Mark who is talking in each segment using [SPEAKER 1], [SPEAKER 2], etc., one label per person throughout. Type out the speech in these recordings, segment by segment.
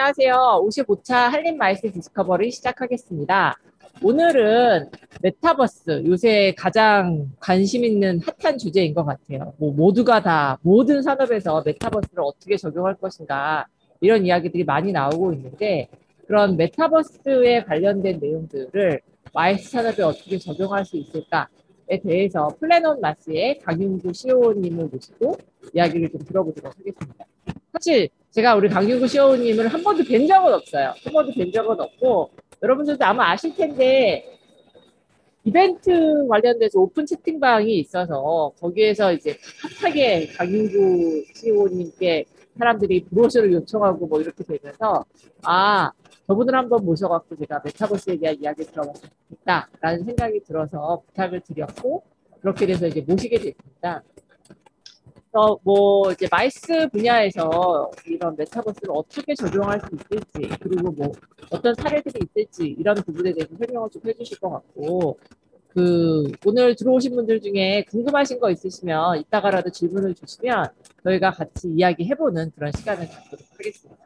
[SPEAKER 1] 안녕하세요. 55차 한림 MICE Discovery를 시작하겠습니다. 오늘은 메타버스, 요새 가장 관심 있는 핫한 주제인 것 같아요. 뭐 모두가 다 모든 산업에서 메타버스를 어떻게 적용할 것인가 이런 이야기들이 많이 나오고 있는데 그런 메타버스에 관련된 내용들을 MICE 산업에 어떻게 적용할 수 있을까에 대해서 플래넌 마스의 강윤구 CEO님을 모시고 이야기를 좀 들어보도록 하겠습니다. 사실 제가 우리 강윤구 CEO님을 한 번도 뵌 적은 없어요. 한 번도 뵌 적은 없고 여러분들도 아마 아실 텐데 이벤트 관련돼서 오픈 채팅방이 있어서 거기에서 이제 핫하게 강윤구 CEO님께 사람들이 브로셔를 요청하고 뭐 이렇게 되면서 아 저분을 한번 모셔갖고 제가 메타버스에 대한 이야기 들어보고 싶다라는 생각이 들어서 부탁을 드렸고 그렇게 돼서 이제 모시게 됐습니다. 그래서 뭐 이제 MICE 분야에서 이런 메타버스를 어떻게 적용할 수 있을지 그리고 뭐 어떤 사례들이 있을지 이런 부분에 대해서 설명을 좀 해주실 것 같고 그 오늘 들어오신 분들 중에 궁금하신 거 있으시면 이따가라도 질문을 주시면 저희가 같이 이야기해보는 그런 시간을 갖도록 하겠습니다.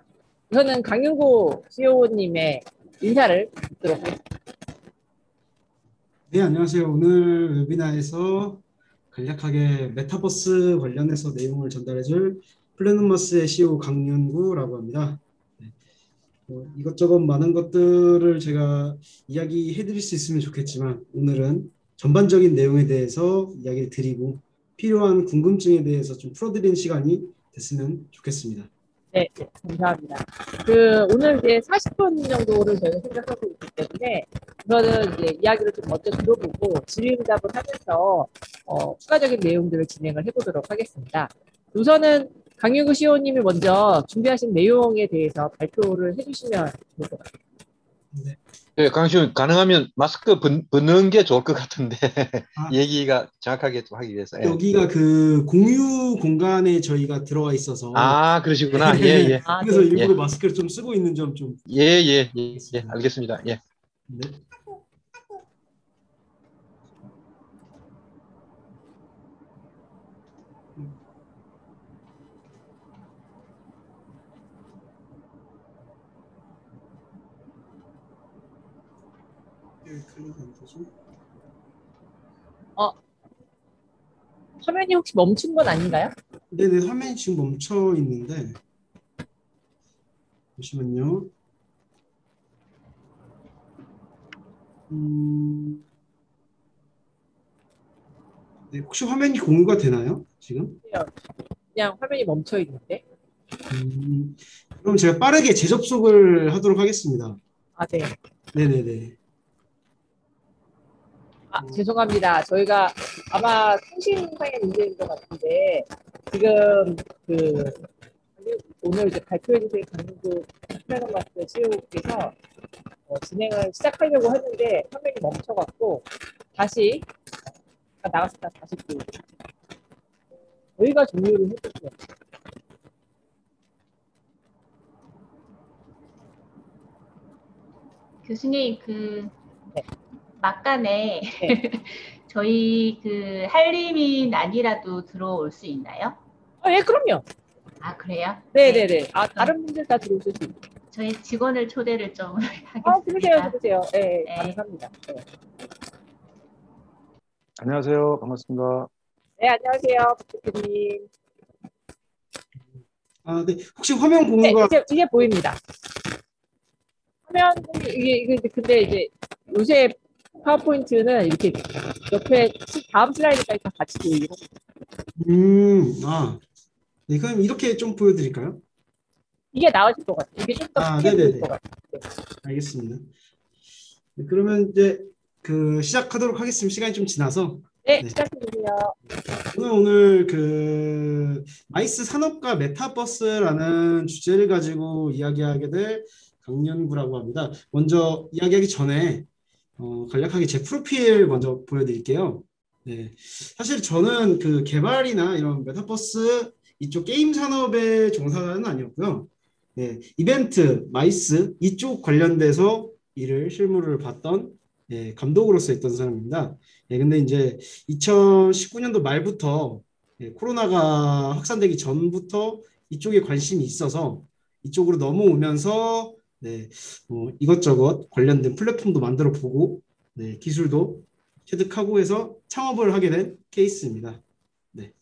[SPEAKER 1] 우선은 강윤구 CEO님의 인사를 듣도록 하겠습니다.
[SPEAKER 2] 네, 안녕하세요. 오늘 웨비나에서 간략하게 메타버스 관련해서 내용을 전달해줄 플래너머스의 CEO 강윤구라고 합니다. 네. 뭐 이것저것 많은 것들을 제가 이야기해드릴 수 있으면 좋겠지만 오늘은 전반적인 내용에 대해서 이야기를 드리고 필요한 궁금증에 대해서 좀 풀어드리는 시간이 됐으면 좋겠습니다.
[SPEAKER 1] 네, 네, 감사합니다. 그 오늘 이제 40분 정도를 저희가 생각하고 있기 때문에 우선은 이제 이야기를 좀 먼저 들어보고 질의응답을 하면서 어, 추가적인 내용들을 진행을 해보도록 하겠습니다. 우선은 강윤구 시호님이 먼저 준비하신 내용에 대해서 발표를 해주시면 좋을 것 같아요.
[SPEAKER 3] 네. 네, 강시훈 가능하면 마스크 벗, 벗는 게 좋을 것 같은데 아, 얘기가 정확하게 좀 하기 위해서.
[SPEAKER 2] 예. 여기가 그 공유 공간에 저희가 들어와 있어서.
[SPEAKER 3] 아 그러시구나. 예 예.
[SPEAKER 2] 아, 그래서 네. 일부러 예. 마스크를 좀 쓰고 있는 점 좀.
[SPEAKER 3] 예예 예, 예, 예, 알겠습니다. 예. 네.
[SPEAKER 1] 어, 화면이 혹시 멈춘 건 아닌가요?
[SPEAKER 2] 네네, 화면이 지금 멈춰 있는데. 잠시만요. 음... 네, 혹시 화면이 공유가 되나요? 지금?
[SPEAKER 1] 그냥 화면이 멈춰 있는데.
[SPEAKER 2] 음, 그럼 제가 빠르게 재접속을 하도록 하겠습니다.
[SPEAKER 1] 아, 네.
[SPEAKER 2] 네네네.
[SPEAKER 1] 아, 죄송합니다. 저희가 아마 통신상의 문제인 것 같은데 지금 그 오늘 이제 발표해 주실 강민구 플래너마스 CEO께서 어, 진행을 시작하려고 했는데 화면이 멈춰갖고 다시 나갔다 다시 또 저희가 종료를 해주세요.
[SPEAKER 4] 교수님 그 네. 막간에 네. 저희 그 한림인 아니라도 들어올 수 있나요?
[SPEAKER 1] 어, 예, 그럼요.
[SPEAKER 4] 아 그래요?
[SPEAKER 1] 네네네. 네. 아 다른 분들 다 들어오실 수 있어요.
[SPEAKER 4] 저희 직원을 초대를 좀 하겠습니다.
[SPEAKER 1] 아, 그러세요, 그러세요. 네, 네. 가능합니다. 네.
[SPEAKER 5] 안녕하세요. 반갑습니다.
[SPEAKER 1] 네, 안녕하세요. 부장님.
[SPEAKER 2] 아, 네. 혹시 화면 공유가
[SPEAKER 1] 네, 이제, 이제 보입니다. 화면 공유 이게, 이게 근데 이제 요새 파워포인트는 이렇게 옆에 다음 슬라이드까지 다 같이 보이고.
[SPEAKER 2] 음, 아, 네, 그럼 이렇게 좀 보여드릴까요?
[SPEAKER 1] 이게 나으실 것 같아요. 이게 좀더
[SPEAKER 2] 아, 네네네. 것 같아요. 네. 알겠습니다. 네, 그러면 이제 그 시작하도록 하겠습니다. 시간이 좀 지나서.
[SPEAKER 1] 네, 네. 시작해주세요.
[SPEAKER 2] 오늘 오늘 그 MICE 산업과 메타버스라는 주제를 가지고 이야기하게 될 강윤구라고 합니다. 먼저 이야기하기 전에 어, 간략하게 제 프로필 먼저 보여드릴게요. 네, 사실 저는 그 개발이나 이런 메타버스 이쪽 게임 산업에 종사자는 아니었고요. 네, 이벤트, MICE 이쪽 관련돼서 일을 실무를 봤던 예, 감독으로서 있던 사람입니다. 예, 근데 이제 2019년도 말부터 예, 코로나가 확산되기 전부터 이쪽에 관심이 있어서 이쪽으로 넘어오면서 네, 어, 이것저것 관련된 플랫폼도 만들어 보고 네, 기술도 체득하고 해서 창업을 하게 된 케이스입니다. 네.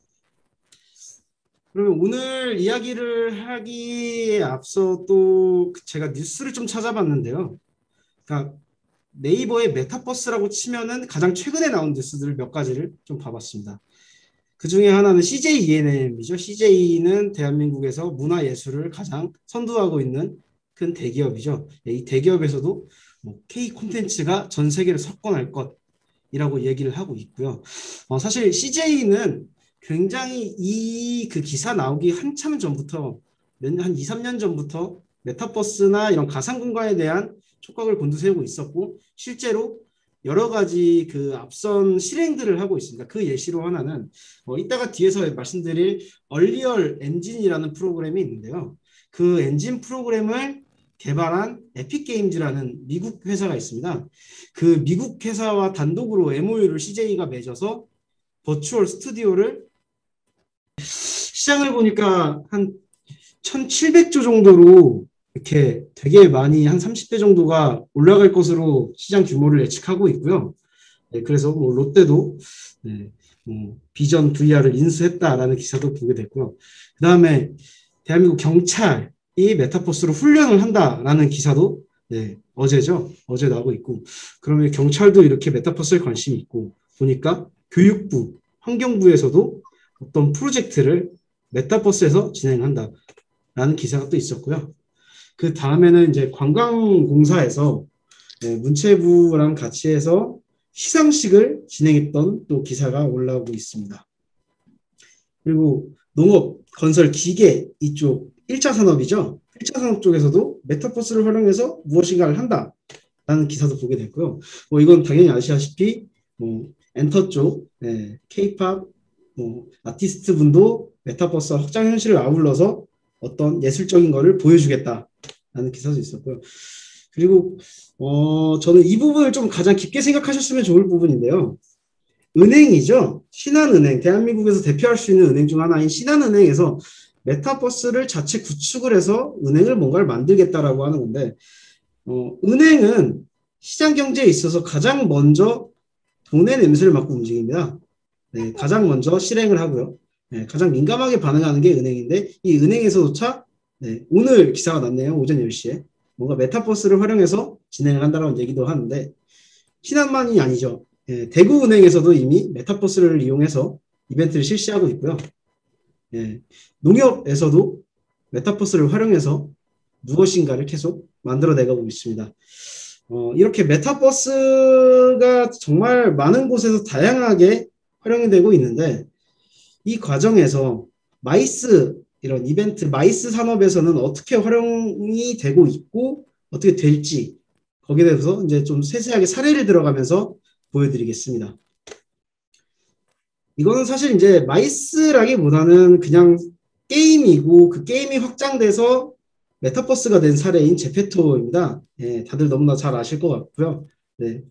[SPEAKER 2] 그러면 오늘 이야기를 하기에 앞서 또 제가 뉴스를 좀 찾아봤는데요. 그러니까 네이버의 메타버스라고 치면은 가장 최근에 나온 뉴스들 몇 가지를 좀 봐봤습니다. 그 중에 하나는 CJ ENM이죠. CJ는 대한민국에서 문화예술을 가장 선도하고 있는 큰 대기업이죠. 이 대기업에서도 뭐 K 콘텐츠가 전 세계를 석권할 것이라고 얘기를 하고 있고요. 어, 사실 CJ는 굉장히 이 그 기사 나오기 한참 전부터 한 2, 3년 전부터 메타버스나 이런 가상 공간에 대한 촉각을 곤두세우고 있었고 실제로 여러 가지 그 앞선 실행들을 하고 있습니다. 그 예시로 하나는 어, 이따가 뒤에서 말씀드릴 Unreal Engine이라는 프로그램이 있는데요. 그 엔진 프로그램을 개발한 Epic Games라는 미국 회사가 있습니다. 그 미국 회사와 단독으로 MOU를 CJ가 맺어서 virtual 스튜디오를 시장을 보니까 한 1,700조 정도로 이렇게 되게 많이 한 30배 정도가 올라갈 것으로 시장 규모를 예측하고 있고요. 네, 그래서 뭐 롯데도 네, 뭐 비전 VR을 인수했다라는 기사도 보게 됐고요. 그 다음에 대한민국 경찰 이 메타버스로 훈련을 한다라는 기사도 네, 어제죠. 어제 나오고 있고 그러면 경찰도 이렇게 메타버스에 관심이 있고 보니까 교육부, 환경부에서도 어떤 프로젝트를 메타버스에서 진행한다라는 기사가 또 있었고요. 그 다음에는 이제 관광공사에서 네, 문체부랑 같이 해서 시상식을 진행했던 또 기사가 올라오고 있습니다. 그리고 농업, 건설, 기계 이쪽 1차 산업이죠. 1차 산업 쪽에서도 메타버스를 활용해서 무엇인가를 한다 라는 기사도 보게 됐고요. 뭐 이건 당연히 아시다시피 뭐 엔터 쪽, 네, K-pop, 뭐 아티스트 분도 메타버스 확장 현실을 아울러서 어떤 예술적인 거를 보여주겠다라는 기사도 있었고요. 그리고 어 저는 이 부분을 좀 가장 깊게 생각하셨으면 좋을 부분인데요. 은행이죠. 신한은행, 대한민국에서 대표할 수 있는 은행 중 하나인 신한은행에서 메타버스를 자체 구축을 해서 은행을 뭔가를 만들겠다라고 하는 건데, 어, 은행은 시장 경제에 있어서 가장 먼저 돈의 냄새를 맡고 움직입니다. 네, 가장 먼저 실행을 하고요. 네, 가장 민감하게 반응하는 게 은행인데 이 은행에서조차 네, 오늘 기사가 났네요. 오전 10시에. 뭔가 메타버스를 활용해서 진행을 한다는 얘기도 하는데 신한만이 아니죠. 네, 대구은행에서도 이미 메타버스를 이용해서 이벤트를 실시하고 있고요. 네, 농협에서도 메타버스를 활용해서 무엇인가를 계속 만들어내가고 있습니다. 어, 이렇게 메타버스가 정말 많은 곳에서 다양하게 활용이 되고 있는데 이 과정에서 MICE 이런 이벤트 MICE 산업에서는 어떻게 활용이 되고 있고 어떻게 될지 거기에 대해서 이제 좀 세세하게 사례를 들어가면서 보여드리겠습니다. 이거는 사실 이제 마이스라기보다는 그냥 게임이고 그 게임이 확장돼서 메타버스가 된 사례인 제페토입니다. 예, 다들 너무나 잘 아실 것 같고요. 네.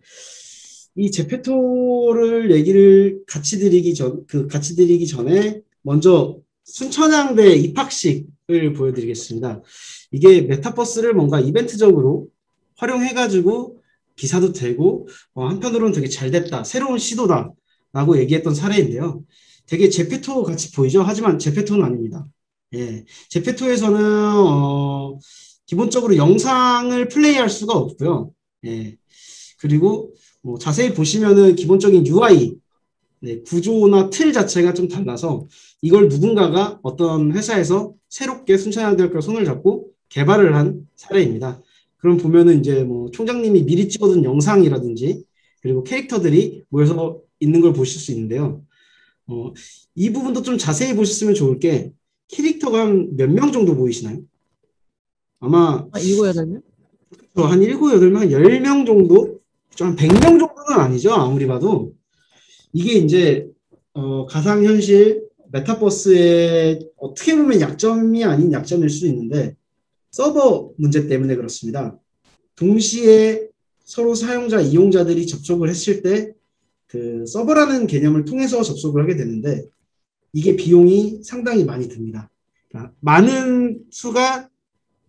[SPEAKER 2] 이 제페토를 얘기를 같이 드리기 전, 그 같이 드리기 전에 먼저 순천향대 입학식을 보여드리겠습니다. 이게 메타버스를 뭔가 이벤트적으로 활용해가지고 기사도 되고 어, 한편으로는 되게 잘 됐다, 새로운 시도다 라고 얘기했던 사례인데요. 되게 제페토 같이 보이죠? 하지만 제페토는 아닙니다. 예, 제페토에서는 어, 기본적으로 영상을 플레이할 수가 없고요. 예, 그리고 뭐 자세히 보시면은 기본적인 UI 네, 구조나 틀 자체가 좀 달라서 이걸 누군가가 어떤 회사에서 새롭게 순천향대학교 손을 잡고 개발을 한 사례입니다. 그럼 보면은 이제 뭐 총장님이 미리 찍어둔 영상이라든지 그리고 캐릭터들이 모여서 있는 걸 보실 수 있는데요. 어, 이 부분도 좀 자세히 보셨으면 좋을 게 캐릭터가 한몇명 정도 보이시나요? 아마
[SPEAKER 1] 아, 일곱 여덟 명?
[SPEAKER 2] 한 일곱 여덟 명, 열명 정도 좀 100명 정도는 아니죠. 아무리 봐도. 이게 이제 어, 가상현실 메타버스의 어떻게 보면 약점이 아닌 약점일 수 있는데 서버 문제 때문에 그렇습니다. 동시에 서로 사용자, 이용자들이 접속을 했을 때 그 서버라는 개념을 통해서 접속을 하게 되는데 이게 비용이 상당히 많이 듭니다. 그러니까 많은 수가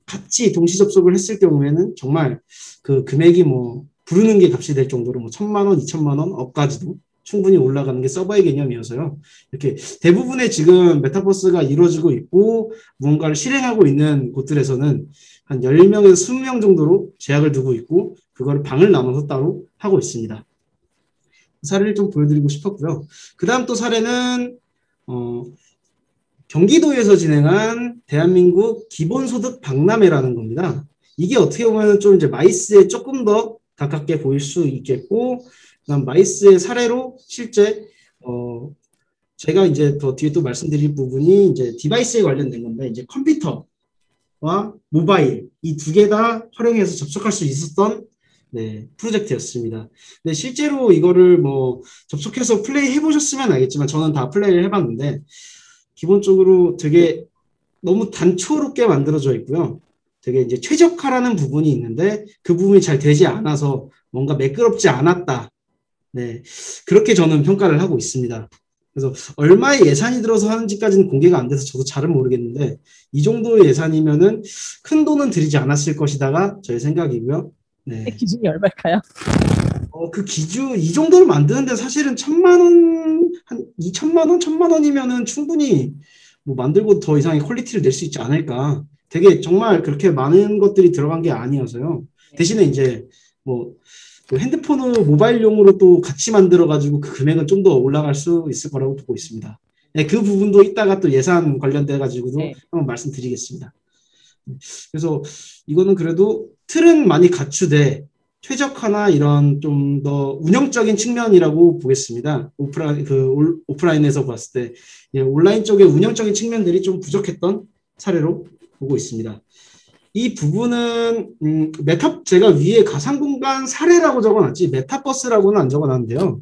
[SPEAKER 2] 같이 동시 접속을 했을 경우에는 정말 그 금액이 뭐 부르는 게 값이 될 정도로 뭐 천만 원, 이천만 원, 억까지도 충분히 올라가는 게 서버의 개념이어서요. 이렇게 대부분의 지금 메타버스가 이루어지고 있고 무언가를 실행하고 있는 곳들에서는 한 10명에서 20명 정도로 제약을 두고 있고 그거를 방을 나눠서 따로 하고 있습니다. 사례를 좀 보여드리고 싶었고요. 그 다음 또 사례는 어, 경기도에서 진행한 대한민국 기본소득 박람회라는 겁니다. 이게 어떻게 보면 좀 이제 MICE에 조금 더 가깝게 보일 수 있겠고, 그다음 MICE의 사례로 실제 어 제가 이제 더 뒤에 또 말씀드릴 부분이 이제 device에 관련된 건데 이제 컴퓨터와 모바일 이 두 개 다 활용해서 접속할 수 있었던 네, 프로젝트였습니다. 근데 실제로 이거를 뭐 접속해서 플레이 해보셨으면 알겠지만 저는 다 플레이를 해봤는데 기본적으로 되게 너무 단초롭게 만들어져 있고요. 되게 이제 최적화라는 부분이 있는데 그 부분이 잘 되지 않아서 뭔가 매끄럽지 않았다. 네. 그렇게 저는 평가를 하고 있습니다. 그래서 얼마의 예산이 들어서 하는지까지는 공개가 안 돼서 저도 잘은 모르겠는데 이 정도의 예산이면은 큰 돈은 들이지 않았을 것이다가 저의 생각이고요. 네.
[SPEAKER 1] 기준이 얼마일까요?
[SPEAKER 2] 어, 그 기준, 이 정도를 만드는데 사실은 천만 원, 한 이천만 원, 천만 원이면은 충분히 뭐 만들고 더 이상의 quality를 낼 수 있지 않을까. 되게 정말 그렇게 많은 것들이 들어간 게 아니어서요. 대신에 이제 뭐, 그 핸드폰을 모바일용으로 또 같이 만들어가지고 그 금액은 좀 더 올라갈 수 있을 거라고 보고 있습니다. 네, 그 부분도 이따가 또 예산 관련돼 가지고도
[SPEAKER 1] 네.
[SPEAKER 2] 한번 말씀드리겠습니다. 그래서 이거는 그래도 틀은 많이 갖추되 최적화나 이런 좀 더 운영적인 측면이라고 보겠습니다. 오프라인 그 올- 오프라인에서 봤을 때 예, 온라인 쪽의 운영적인 측면들이 좀 부족했던 사례로 보고 있습니다. 이 부분은 음, 메타 제가 위에 가상 공간 사례라고 적어놨지 메타버스라고는 안 적어놨는데요.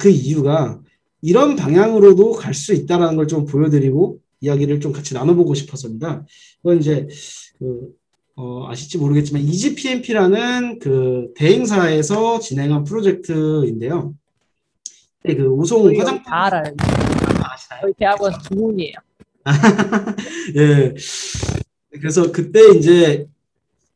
[SPEAKER 2] 그 이유가 이런 방향으로도 갈 수 있다라는 걸 좀 보여드리고 이야기를 좀 같이 나눠보고 싶어서입니다. 이건 이제 그 어, 아실지 모르겠지만 EGPMP라는 그 대행사에서 진행한 프로젝트인데요. 네, 그 우송 화장품
[SPEAKER 1] 다 알아요.
[SPEAKER 2] 아시나요?
[SPEAKER 1] 저희 대학원 주문이에요.
[SPEAKER 2] 예. 그래서 그때 이제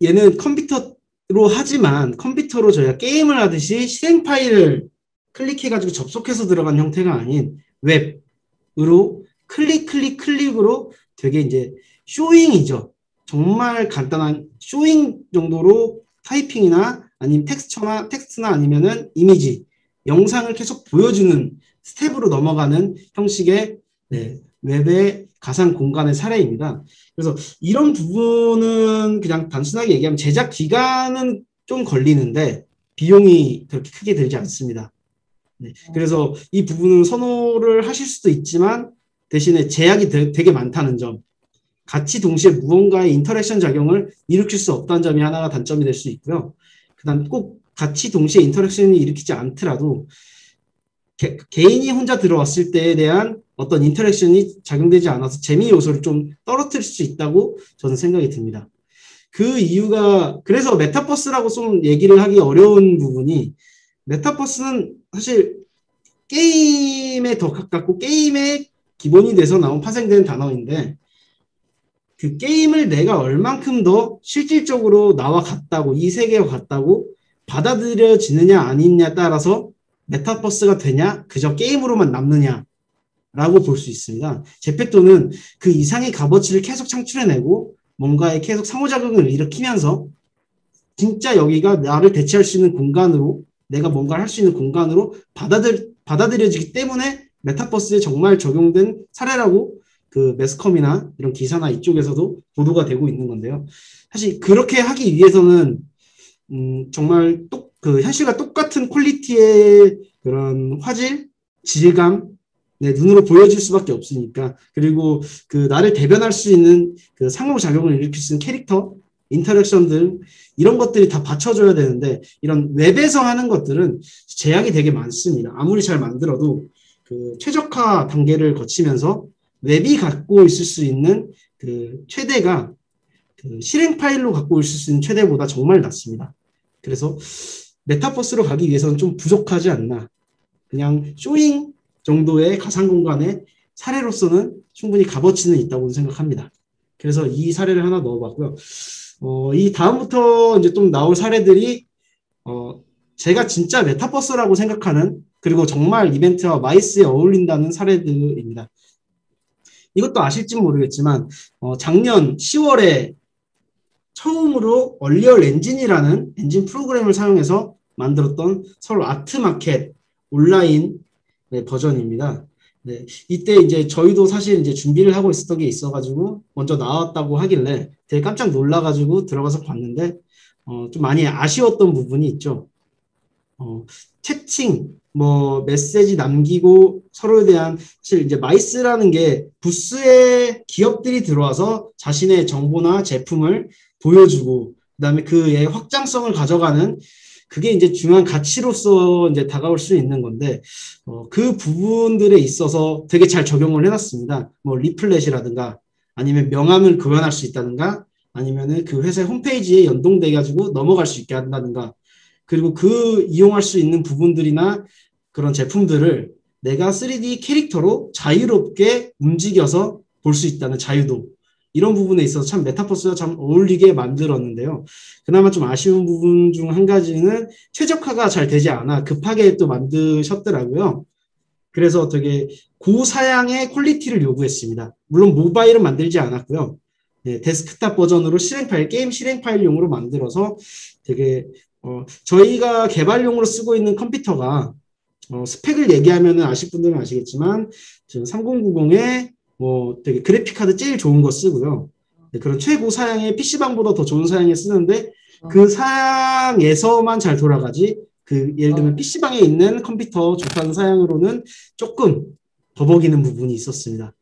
[SPEAKER 2] 얘는 컴퓨터로 하지만 컴퓨터로 저희가 게임을 하듯이 실행 파일을 클릭해가지고 접속해서 들어간 형태가 아닌 웹으로 클릭 클릭 클릭으로 되게 이제 showing이죠. 정말 간단한 showing 정도로 타이핑이나 아니면 텍스처나 텍스트나 아니면은 이미지, 영상을 계속 보여주는 스텝으로 넘어가는 형식의 네, 웹의 가상 공간의 사례입니다. 그래서 이런 부분은 그냥 단순하게 얘기하면 제작 기간은 좀 걸리는데 비용이 그렇게 크게 들지 않습니다. 네, 그래서 이 부분은 선호를 하실 수도 있지만 대신에 제약이 되, 되게 많다는 점, 같이 동시에 무언가의 interaction 작용을 일으킬 수 없다는 점이 하나가 단점이 될 수 있고요. 그다음 꼭 같이 동시에 interaction을 일으키지 않더라도 개, 개인이 혼자 들어왔을 때에 대한 어떤 interaction이 작용되지 않아서 재미 요소를 좀 떨어뜨릴 수 있다고 저는 생각이 듭니다. 그 이유가 그래서 메타버스라고 좀 얘기를 하기 어려운 부분이 메타버스는 사실 게임에 더 가깝고 게임의 기본이 돼서 나온 파생된 단어인데 그 게임을 내가 얼만큼 더 실질적으로 나와 같다고 이 세계와 같다고 받아들여지느냐 아니냐 따라서 메타버스가 되냐 그저 게임으로만 남느냐 라고 볼 수 있습니다. 제페토는 그 이상의 값어치를 계속 창출해내고 뭔가에 계속 상호작용을 일으키면서 진짜 여기가 나를 대체할 수 있는 공간으로 내가 뭔가를 할 수 있는 공간으로 받아들, 받아들여지기 때문에 메타버스에 정말 적용된 사례라고 그 매스컴이나 이런 기사나 이쪽에서도 보도가 되고 있는 건데요. 사실 그렇게 하기 위해서는 음, 정말 똑, 그 현실과 똑같은 퀄리티의 그런 화질, 질감, 네, 눈으로 보여질 수밖에 없으니까. 그리고 그 나를 대변할 수 있는 그 상호 작용을 일으킬 수 있는 캐릭터, interaction 등 이런 것들이 다 받쳐줘야 되는데 이런 웹에서 하는 것들은 제약이 되게 많습니다. 아무리 잘 만들어도 그 최적화 단계를 거치면서 웹이 갖고 있을 수 있는 그 최대가 그 실행 파일로 갖고 있을 수 있는 최대보다 정말 낮습니다. 그래서 메타버스로 가기 위해서는 좀 부족하지 않나. 그냥 showing 정도의 가상 공간의 사례로서는 충분히 값어치는 있다고 생각합니다. 그래서 이 사례를 하나 넣어봤고요. 어, 이 다음부터 이제 좀 나올 사례들이 어, 제가 진짜 메타버스라고 생각하는 그리고 정말 이벤트와 MICE에 어울린다는 사례들입니다. 이것도 아실지 모르겠지만 어, 작년 10월에 처음으로 Unreal Engine이라는 엔진 프로그램을 사용해서 만들었던 서울 아트마켓 온라인 네, 버전입니다. 네, 이때 이제 저희도 사실 이제 준비를 하고 있었던 게 있어가지고 먼저 나왔다고 하길래 되게 깜짝 놀라가지고 들어가서 봤는데 어, 좀 많이 아쉬웠던 부분이 있죠. 어, 채팅, 뭐 메시지 남기고 서로에 대한 사실 이제 MICE라는 게 부스에 기업들이 들어와서 자신의 정보나 제품을 보여주고 그다음에 그의 확장성을 가져가는 그게 이제 중요한 가치로서 이제 다가올 수 있는 건데 어, 그 부분들에 있어서 되게 잘 적용을 해놨습니다. 뭐 리플렛이라든가 아니면 명함을 교환할 수 있다든가 아니면은 그 회사의 홈페이지에 연동돼 가지고 넘어갈 수 있게 한다든가 그리고 그 이용할 수 있는 부분들이나 그런 제품들을 내가 3D 캐릭터로 자유롭게 움직여서 볼 수 있다는 자유도 이런 부분에 있어서 참 메타버스와 참 어울리게 만들었는데요. 그나마 좀 아쉬운 부분 중 한 가지는 최적화가 잘 되지 않아 급하게 또 만드셨더라고요. 그래서 되게 고사양의 quality를 요구했습니다. 물론 모바일은 만들지 않았고요. 네, 데스크탑 버전으로 실행 파일, 게임 실행 파일용으로 만들어서 되게 어, 저희가 개발용으로 쓰고 있는 컴퓨터가 어, 스펙을 얘기하면 아실 분들은 아시겠지만 3090에 뭐 되게 그래픽 카드 제일 좋은 거 쓰고요. 네, 그런 최고 사양의 PC방보다 더 좋은 사양에 쓰는데 그 사양에서만 잘 돌아가지 그 예를 들면 PC방에 있는 컴퓨터 좋다는 사양으로는 조금 버벅이는 부분이 있었습니다.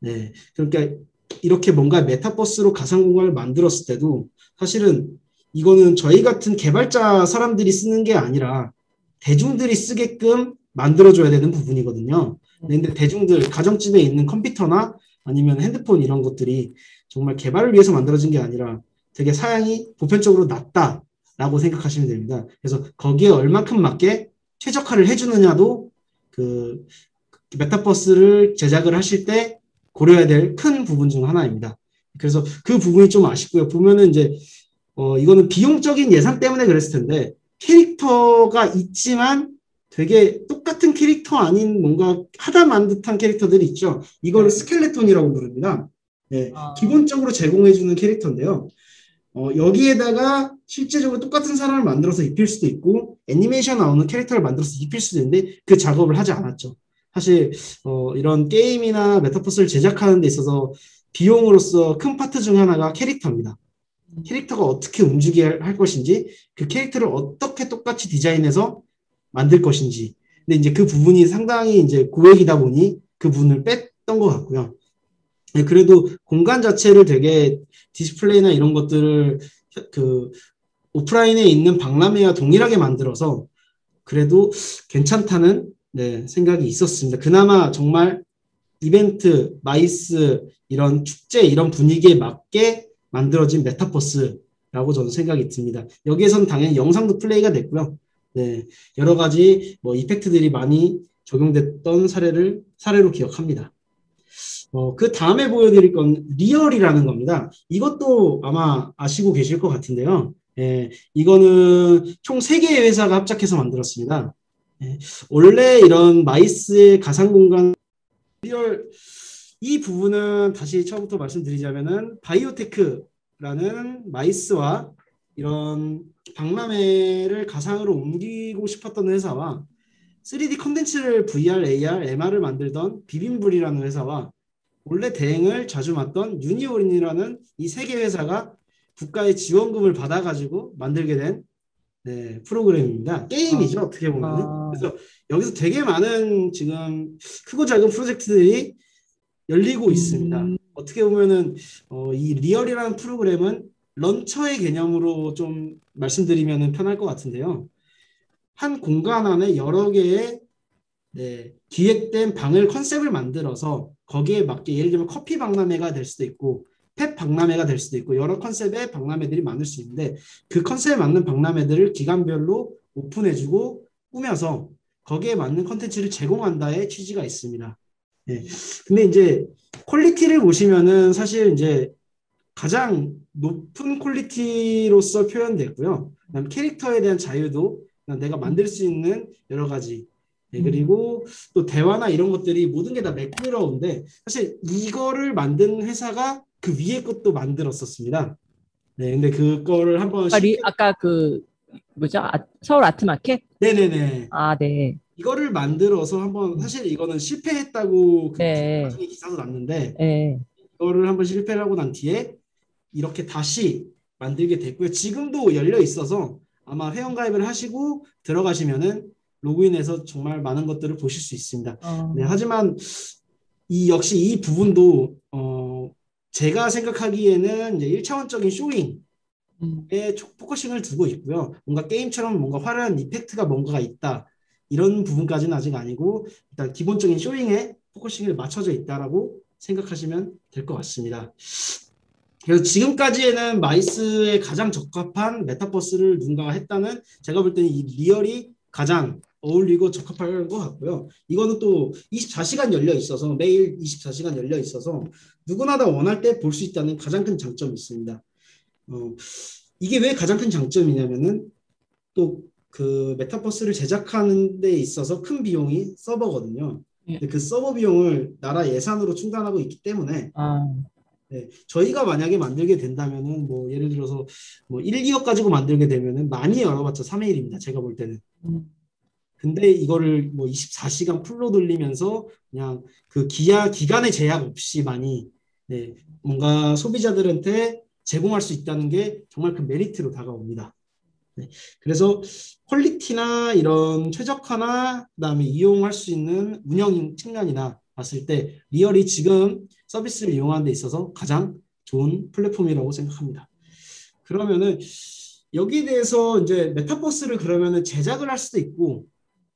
[SPEAKER 2] 네. 그러니까 이렇게 뭔가 메타버스로 가상 공간을 만들었을 때도 사실은 이거는 저희 같은 개발자 사람들이 쓰는 게 아니라 대중들이 쓰게끔 만들어줘야 되는 부분이거든요. 근데 대중들, 가정집에 있는 컴퓨터나 아니면 핸드폰 이런 것들이 정말 개발을 위해서 만들어진 게 아니라 되게 사양이 보편적으로 낮다라고 생각하시면 됩니다. 그래서 거기에 얼만큼 맞게 최적화를 해주느냐도 그 메타버스를 제작을 하실 때 고려해야 될 큰 부분 중 하나입니다. 그래서 그 부분이 좀 아쉽고요. 보면은 이제 어 이거는 비용적인 예산 때문에 그랬을 텐데 캐릭터가 있지만 되게 똑같은 캐릭터 아닌 뭔가 하다 만 듯한 캐릭터들이 있죠. 이걸 네. 스켈레톤이라고 부릅니다. 네, 아. 기본적으로 제공해주는 캐릭터인데요. 어, 여기에다가 실제적으로 똑같은 사람을 만들어서 입힐 수도 있고 애니메이션 나오는 캐릭터를 만들어서 입힐 수도 있는데 그 작업을 하지 않았죠. 사실 어, 이런 게임이나 메타버스를 제작하는 데 있어서 비용으로서 큰 파트 중 하나가 캐릭터입니다. 캐릭터가 어떻게 움직여야 할 것인지 그 캐릭터를 어떻게 똑같이 디자인해서 만들 것인지 근데 이제 그 부분이 상당히 이제 고액이다 보니 그 부분을 뺐던 것 같고요. 네, 그래도 공간 자체를 되게 디스플레이나 이런 것들을 그 오프라인에 있는 박람회와 동일하게 만들어서 그래도 괜찮다는 네, 생각이 있었습니다. 그나마 정말 이벤트, MICE 이런 축제 이런 분위기에 맞게 만들어진 메타버스라고 저는 생각이 듭니다. 여기에서는 당연히 영상도 플레이가 됐고요. 네, 여러 가지 뭐 effect들이 많이 적용됐던 사례를 사례로 기억합니다. 어, 그 다음에 보여드릴 건 리얼이라는 겁니다. 이것도 아마 아시고 계실 것 같은데요. 예, 이거는 총 3개의 회사가 합작해서 만들었습니다. 예, 원래 이런 MICE의 가상 공간 리얼 이 부분은 다시 처음부터 말씀드리자면은 바이오테크라는 MICE와 이런 박람회를 가상으로 옮기고 싶었던 회사와 3D 컨텐츠를 VR, AR, MR을 만들던 비빔블이라는 회사와 원래 대행을 자주 맡던 유니원이라는 이 세 개 회사가 국가의 지원금을 받아가지고 만들게 된 네, 프로그램입니다. 게임이죠, 아, 어떻게 보면. 아. 그래서 여기서 되게 많은 지금 크고 작은 프로젝트들이 열리고 있습니다. 음. 어떻게 보면은 어, 이 리얼이라는 프로그램은 launcher의 개념으로 좀 말씀드리면 편할 것 같은데요. 한 공간 안에 여러 개의 네, 기획된 방을 컨셉을 만들어서 거기에 맞게 예를 들면 커피 박람회가 될 수도 있고 pet 박람회가 될 수도 있고 여러 컨셉의 박람회들이 많을 수 있는데 그 컨셉에 맞는 박람회들을 기간별로 오픈해주고 꾸며서 거기에 맞는 컨텐츠를 제공한다의 취지가 있습니다. 네. 근데 이제 quality를 보시면은 사실 이제 가장 높은 quality로서 표현됐고요. 그다음 캐릭터에 대한 자유도 내가 만들 수 있는 여러 가지 네, 그리고 또 대화나 이런 것들이 모든 게 다 매끄러운데 사실 이거를 만든 회사가 그 위에 것도 만들었었습니다. 네, 근데 그거를 한번
[SPEAKER 1] 아까, 리, 아까 그 뭐죠? 아, 서울 아트마켓?
[SPEAKER 2] 네네네.
[SPEAKER 1] 아, 네.
[SPEAKER 2] 이거를 만들어서 한번 사실 이거는 실패했다고 그
[SPEAKER 1] 네.
[SPEAKER 2] 나중에 기사도 났는데
[SPEAKER 1] 네.
[SPEAKER 2] 이거를 한번 실패를 하고 난 뒤에 이렇게 다시 만들게 됐고요. 지금도 열려 있어서 아마 회원가입을 하시고 들어가시면은 로그인해서 정말 많은 것들을 보실 수 있습니다.
[SPEAKER 1] 어.
[SPEAKER 2] 네, 하지만 이 역시 이 부분도 어 제가 생각하기에는 이제 1차원적인 showing
[SPEAKER 1] 음.
[SPEAKER 2] 에 focusing을 두고 있고요. 뭔가 게임처럼 뭔가 화려한 effect가 뭔가가 있다. 이런 부분까지는 아직 아니고 일단 기본적인 showing에 focusing을 맞춰져 있다라고 생각하시면 될 것 같습니다. 그래서 지금까지에는 MICE에 가장 적합한 메타버스를 누군가가 했다는 제가 볼 때는 이 리얼이 가장 어울리고 적합할 것 같고요. 이거는 또 24시간 열려 있어서 매일 24시간 열려 있어서 누구나 다 원할 때 볼 수 있다는 가장 큰 장점이 있습니다. 어, 이게 왜 가장 큰 장점이냐면은 또 그 메타버스를 제작하는 데 있어서 큰 비용이 서버거든요.
[SPEAKER 1] 예.
[SPEAKER 2] 근데 그 서버 비용을 나라 예산으로 충당하고 있기 때문에
[SPEAKER 1] 아,
[SPEAKER 2] 네, 저희가 만약에 만들게 된다면은 뭐 예를 들어서 뭐 1, 2억 가지고 만들게 되면은 많이 열어봤자 3회 일입니다. 제가 볼 때는.
[SPEAKER 1] 음.
[SPEAKER 2] 근데 이거를 뭐 24시간 풀로 돌리면서 그냥 그 기야 기간의 제약 없이 많이 네, 뭔가 소비자들한테 제공할 수 있다는 게 정말 큰 메리트로 다가옵니다. 네, 그래서 퀄리티나 이런 최적화나 그다음에 이용할 수 있는 운영 측면이나 봤을 때 리얼이 지금 서비스를 이용하는 데 있어서 가장 좋은 플랫폼이라고 생각합니다. 그러면은 여기에 대해서 이제 메타버스를 그러면은 제작을 할 수도 있고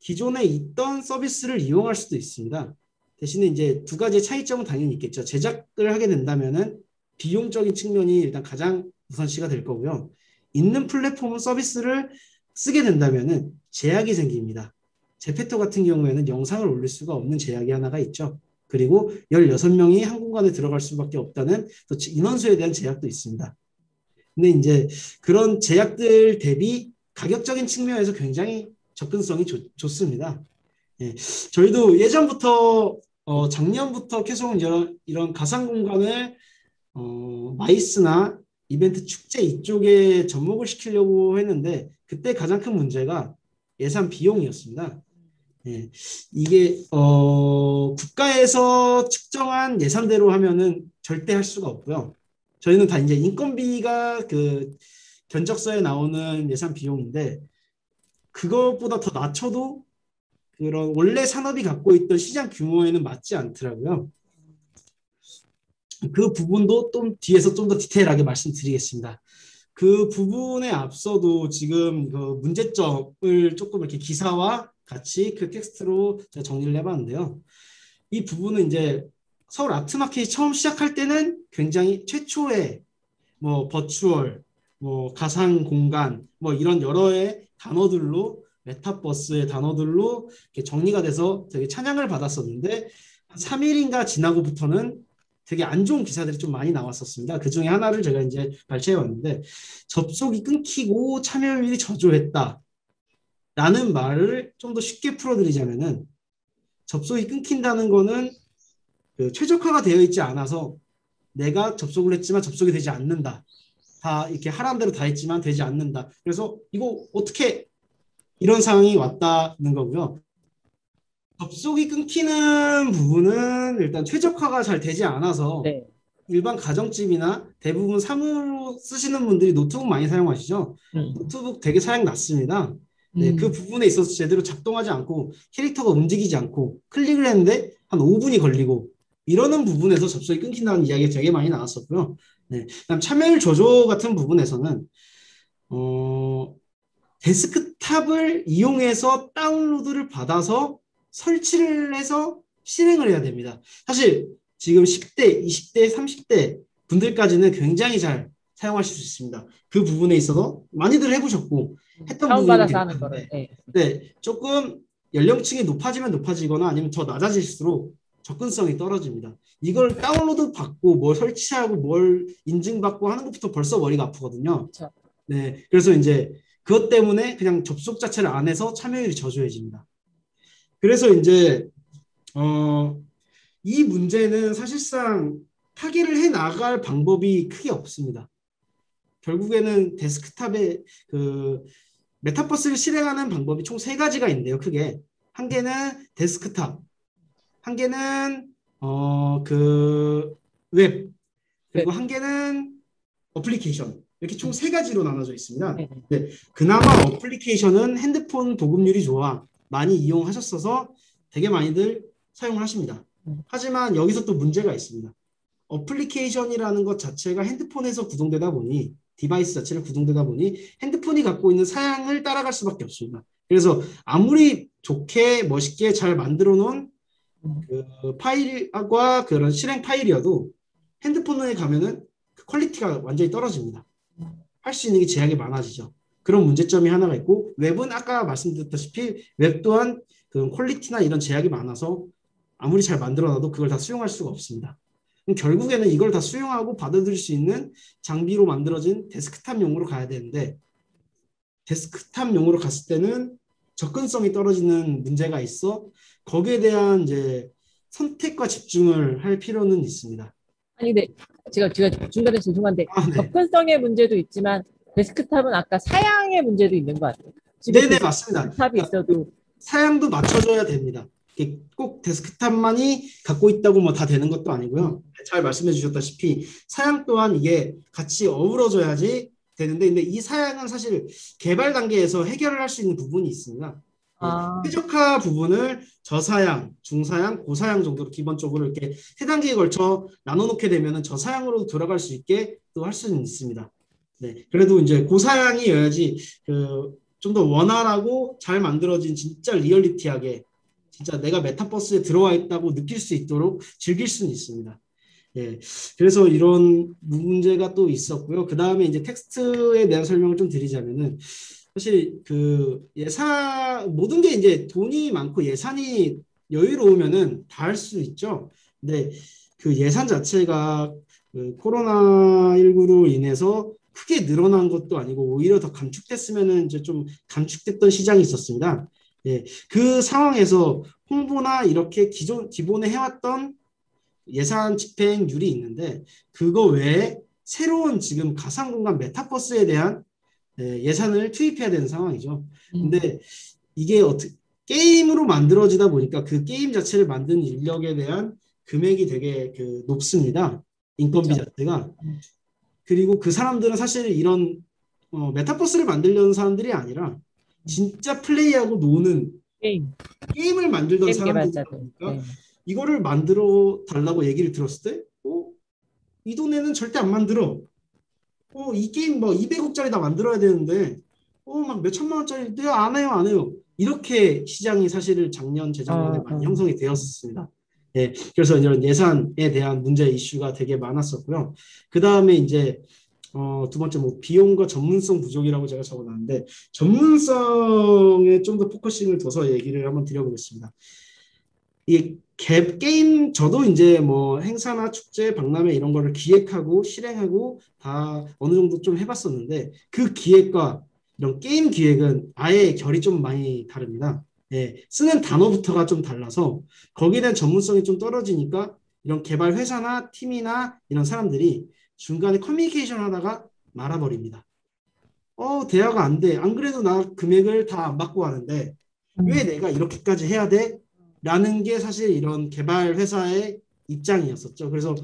[SPEAKER 2] 기존에 있던 서비스를 이용할 수도 있습니다. 대신에 이제 두 가지의 차이점은 당연히 있겠죠. 제작을 하게 된다면은 비용적인 측면이 일단 가장 우선시가 될 거고요. 있는 플랫폼 서비스를 쓰게 된다면은 제약이 생깁니다. 제페토 같은 경우에는 영상을 올릴 수가 없는 제약이 하나가 있죠. 그리고 16명이 한 공간에 들어갈 수밖에 없다는 또 인원수에 대한 제약도 있습니다. 근데 이제 그런 제약들 대비 가격적인 측면에서 굉장히 접근성이 좋, 좋습니다. 예, 저희도 예전부터 어, 작년부터 계속 이런, 이런 가상 공간을 어, 마이스나 이벤트 축제 이쪽에 접목을 시키려고 했는데 그때 가장 큰 문제가 예산 비용이었습니다. 예, 이게 어, 국가에서 측정한 예산대로 하면은 절대 할 수가 없고요. 저희는 다 이제 인건비가 그 견적서에 나오는 예산 비용인데 그것보다 더 낮춰도 그런 원래 산업이 갖고 있던 시장 규모에는 맞지 않더라고요. 그 부분도 좀 뒤에서 좀 더 디테일하게 말씀드리겠습니다. 그 부분에 앞서도 지금 그 문제점을 조금 이렇게 기사와 같이 그 텍스트로 제가 정리를 해봤는데요. 이 부분은 이제 서울 아트마켓이 처음 시작할 때는 굉장히 최초의 뭐 버추얼, 뭐 가상 공간, 뭐 이런 여러의 단어들로 메타버스의 단어들로 이렇게 정리가 돼서 되게 찬양을 받았었는데 한 3일인가 지나고부터는 되게 안 좋은 기사들이 좀 많이 나왔었습니다. 그 중에 하나를 제가 이제 발췌해 왔는데 접속이 끊기고 참여율이 저조했다. 라는 말을 좀 더 쉽게 풀어드리자면은 접속이 끊긴다는 거는 그 최적화가 되어 있지 않아서 내가 접속을 했지만 접속이 되지 않는다. 다 이렇게 하라는 대로 다 했지만 되지 않는다. 그래서 이거 어떻게 이런 상황이 왔다는 거고요. 접속이 끊기는 부분은 일단 최적화가 잘 되지 않아서
[SPEAKER 1] 네.
[SPEAKER 2] 일반 가정집이나 대부분 사무로 쓰시는 분들이 노트북 많이 사용하시죠.
[SPEAKER 1] 음.
[SPEAKER 2] 노트북 되게 사양 낮습니다. 네,
[SPEAKER 1] 음.
[SPEAKER 2] 그 부분에 있어서 제대로 작동하지 않고 캐릭터가 움직이지 않고 클릭을 했는데 한 5분이 걸리고 이러는 부분에서 접속이 끊긴다는 이야기가 되게 많이 나왔었고요. 네, 그다음 참여율 저조 같은 부분에서는 어, 데스크탑을 이용해서 다운로드를 받아서 설치를 해서 실행을 해야 됩니다. 사실 지금 10대, 20대, 30대 분들까지는 굉장히 잘 사용하실 수 있습니다. 그 부분에 있어서 많이들 해보셨고 했던 부분이. 괜찮은데
[SPEAKER 1] 네.
[SPEAKER 2] 네, 조금 연령층이 높아지면 높아지거나 아니면 더 낮아질수록 접근성이 떨어집니다. 이걸 다운로드 받고 뭘 설치하고 뭘 인증받고 하는 것부터 벌써 머리가 아프거든요.
[SPEAKER 1] 그쵸.
[SPEAKER 2] 네, 그래서 이제 그것 때문에 그냥 접속 자체를 안 해서 참여율이 저조해집니다. 그래서 이제 어, 이 문제는 사실상 타개를 해 나갈 방법이 크게 없습니다. 결국에는 데스크탑에 그 메타버스를 실행하는 방법이 총 세 가지가 있는데요. 크게 한 개는 데스크탑, 한 개는 어 그 웹, 그리고 한 개는 어플리케이션 이렇게 총 세 가지로 나눠져 있습니다.
[SPEAKER 1] 네.
[SPEAKER 2] 그나마 어플리케이션은 핸드폰 보급률이 좋아 많이 이용하셨어서 되게 많이들 사용을 하십니다.
[SPEAKER 1] 음.
[SPEAKER 2] 하지만 여기서 또 문제가 있습니다. 어플리케이션이라는 것 자체가 핸드폰에서 구동되다 보니 device 자체를 구동되다 보니 핸드폰이 갖고 있는 사양을 따라갈 수밖에 없습니다. 그래서 아무리 좋게 멋있게 잘 만들어 놓은 그 파일과 그런 실행 파일이어도 핸드폰에 가면은 그 퀄리티가 완전히 떨어집니다. 할 수 있는 게 제약이 많아지죠. 그런 문제점이 하나가 있고 웹은 아까 말씀드렸다시피 웹 또한 그 퀄리티나 이런 제약이 많아서 아무리 잘 만들어놔도 그걸 다 수용할 수가 없습니다. 그럼 결국에는 이걸 다 수용하고 받아들일 수 있는 장비로 만들어진 데스크탑용으로 가야 되는데 데스크탑용으로 갔을 때는 접근성이 떨어지는 문제가 있어 거기에 대한 이제 선택과 집중을 할 필요는 있습니다.
[SPEAKER 1] 아니 근데 제가 제가 중간에 죄송한데
[SPEAKER 2] 아, 네.
[SPEAKER 1] 접근성의 문제도 있지만 데스크탑은 아까 사양의 문제도 있는 것 같아요.
[SPEAKER 2] 네네 맞습니다.
[SPEAKER 1] 데스크탑이 있어도
[SPEAKER 2] 사양도 맞춰줘야 됩니다. 꼭 데스크탑만이 갖고 있다고 뭐 다 되는 것도 아니고요. 잘 말씀해 주셨다시피 사양 또한 이게 같이 어우러져야지 되는데 근데 이 사양은 사실 개발 단계에서 해결을 할 수 있는 부분이 있습니다.
[SPEAKER 1] 아,
[SPEAKER 2] 최적화 부분을 저사양, 중사양, 고사양 정도로 기본적으로 이렇게 세 단계에 걸쳐 나눠 놓게 되면은 저사양으로 돌아갈 수 있게 또 할 수는 있습니다. 네, 그래도 이제 고사양이어야지 그 좀 더 원활하고 잘 만들어진 진짜 리얼리티하게 진짜 내가 메타버스에 들어와 있다고 느낄 수 있도록 즐길 수는 있습니다. 예, 그래서 이런 문제가 또 있었고요. 그 다음에 이제 텍스트에 대한 설명을 좀 드리자면은 사실 그 예산 모든 게 이제 돈이 많고 예산이 여유로우면은 다 할 수 있죠. 근데 그 예산 자체가 그 코로나 19로 인해서 크게 늘어난 것도 아니고 오히려 더 감축됐으면은 이제 좀 감축됐던 시장이 있었습니다. 예, 그 상황에서 홍보나 이렇게 기존 기본에 해왔던 예산 집행률이 있는데 그거 외에 새로운 지금 가상 공간 메타버스에 대한 예, 예산을 투입해야 되는 상황이죠. 근데 이게 어떻게 게임으로 만들어지다 보니까 그 게임 자체를 만든 인력에 대한 금액이 되게 그 높습니다. 인건비
[SPEAKER 1] 그렇죠.
[SPEAKER 2] 자체가.
[SPEAKER 1] 음.
[SPEAKER 2] 그리고 그 사람들은 사실 이런 어, 메타버스를 만들려는 사람들이 아니라 진짜 플레이하고 노는
[SPEAKER 1] 게임
[SPEAKER 2] 게임을 만들던. 보니까
[SPEAKER 1] 네.
[SPEAKER 2] 이거를 만들어 달라고 얘기를 들었을 때, 어? 이 돈에는 절대 안 만들어. 어, 이 게임 뭐 200억짜리 다 만들어야 되는데, 어, 막 몇 천만 원짜리 내가 안 해요, 안 해요. 이렇게 시장이 사실 작년, 재작년에
[SPEAKER 1] 어,
[SPEAKER 2] 많이
[SPEAKER 1] 어.
[SPEAKER 2] 형성이 되었습니다. 예, 그래서 이런 예산에 대한 문제 이슈가 되게 많았었고요. 그 다음에 이제 어, 두 번째 뭐 비용과 전문성 부족이라고 제가 적어놨는데 전문성에 좀 더 focusing을 둬서 얘기를 한번 드려보겠습니다. 이 개- 게임 저도 이제 뭐 행사나 축제, 박람회 이런 거를 기획하고 실행하고 다 어느 정도 좀 해봤었는데 그 기획과 이런 게임 기획은 아예 결이 좀 많이 다릅니다. 예, 쓰는 단어부터가 좀 달라서 거기에 대한 전문성이 좀 떨어지니까 이런 개발 회사나 팀이나 이런 사람들이 중간에 커뮤니케이션 하다가 말아버립니다. 어, 대화가 안 돼. 안 그래도 나 금액을 다 안 받고 하는데 왜 내가 이렇게까지 해야 돼? 라는 게 사실 이런 개발 회사의 입장이었었죠. 그래서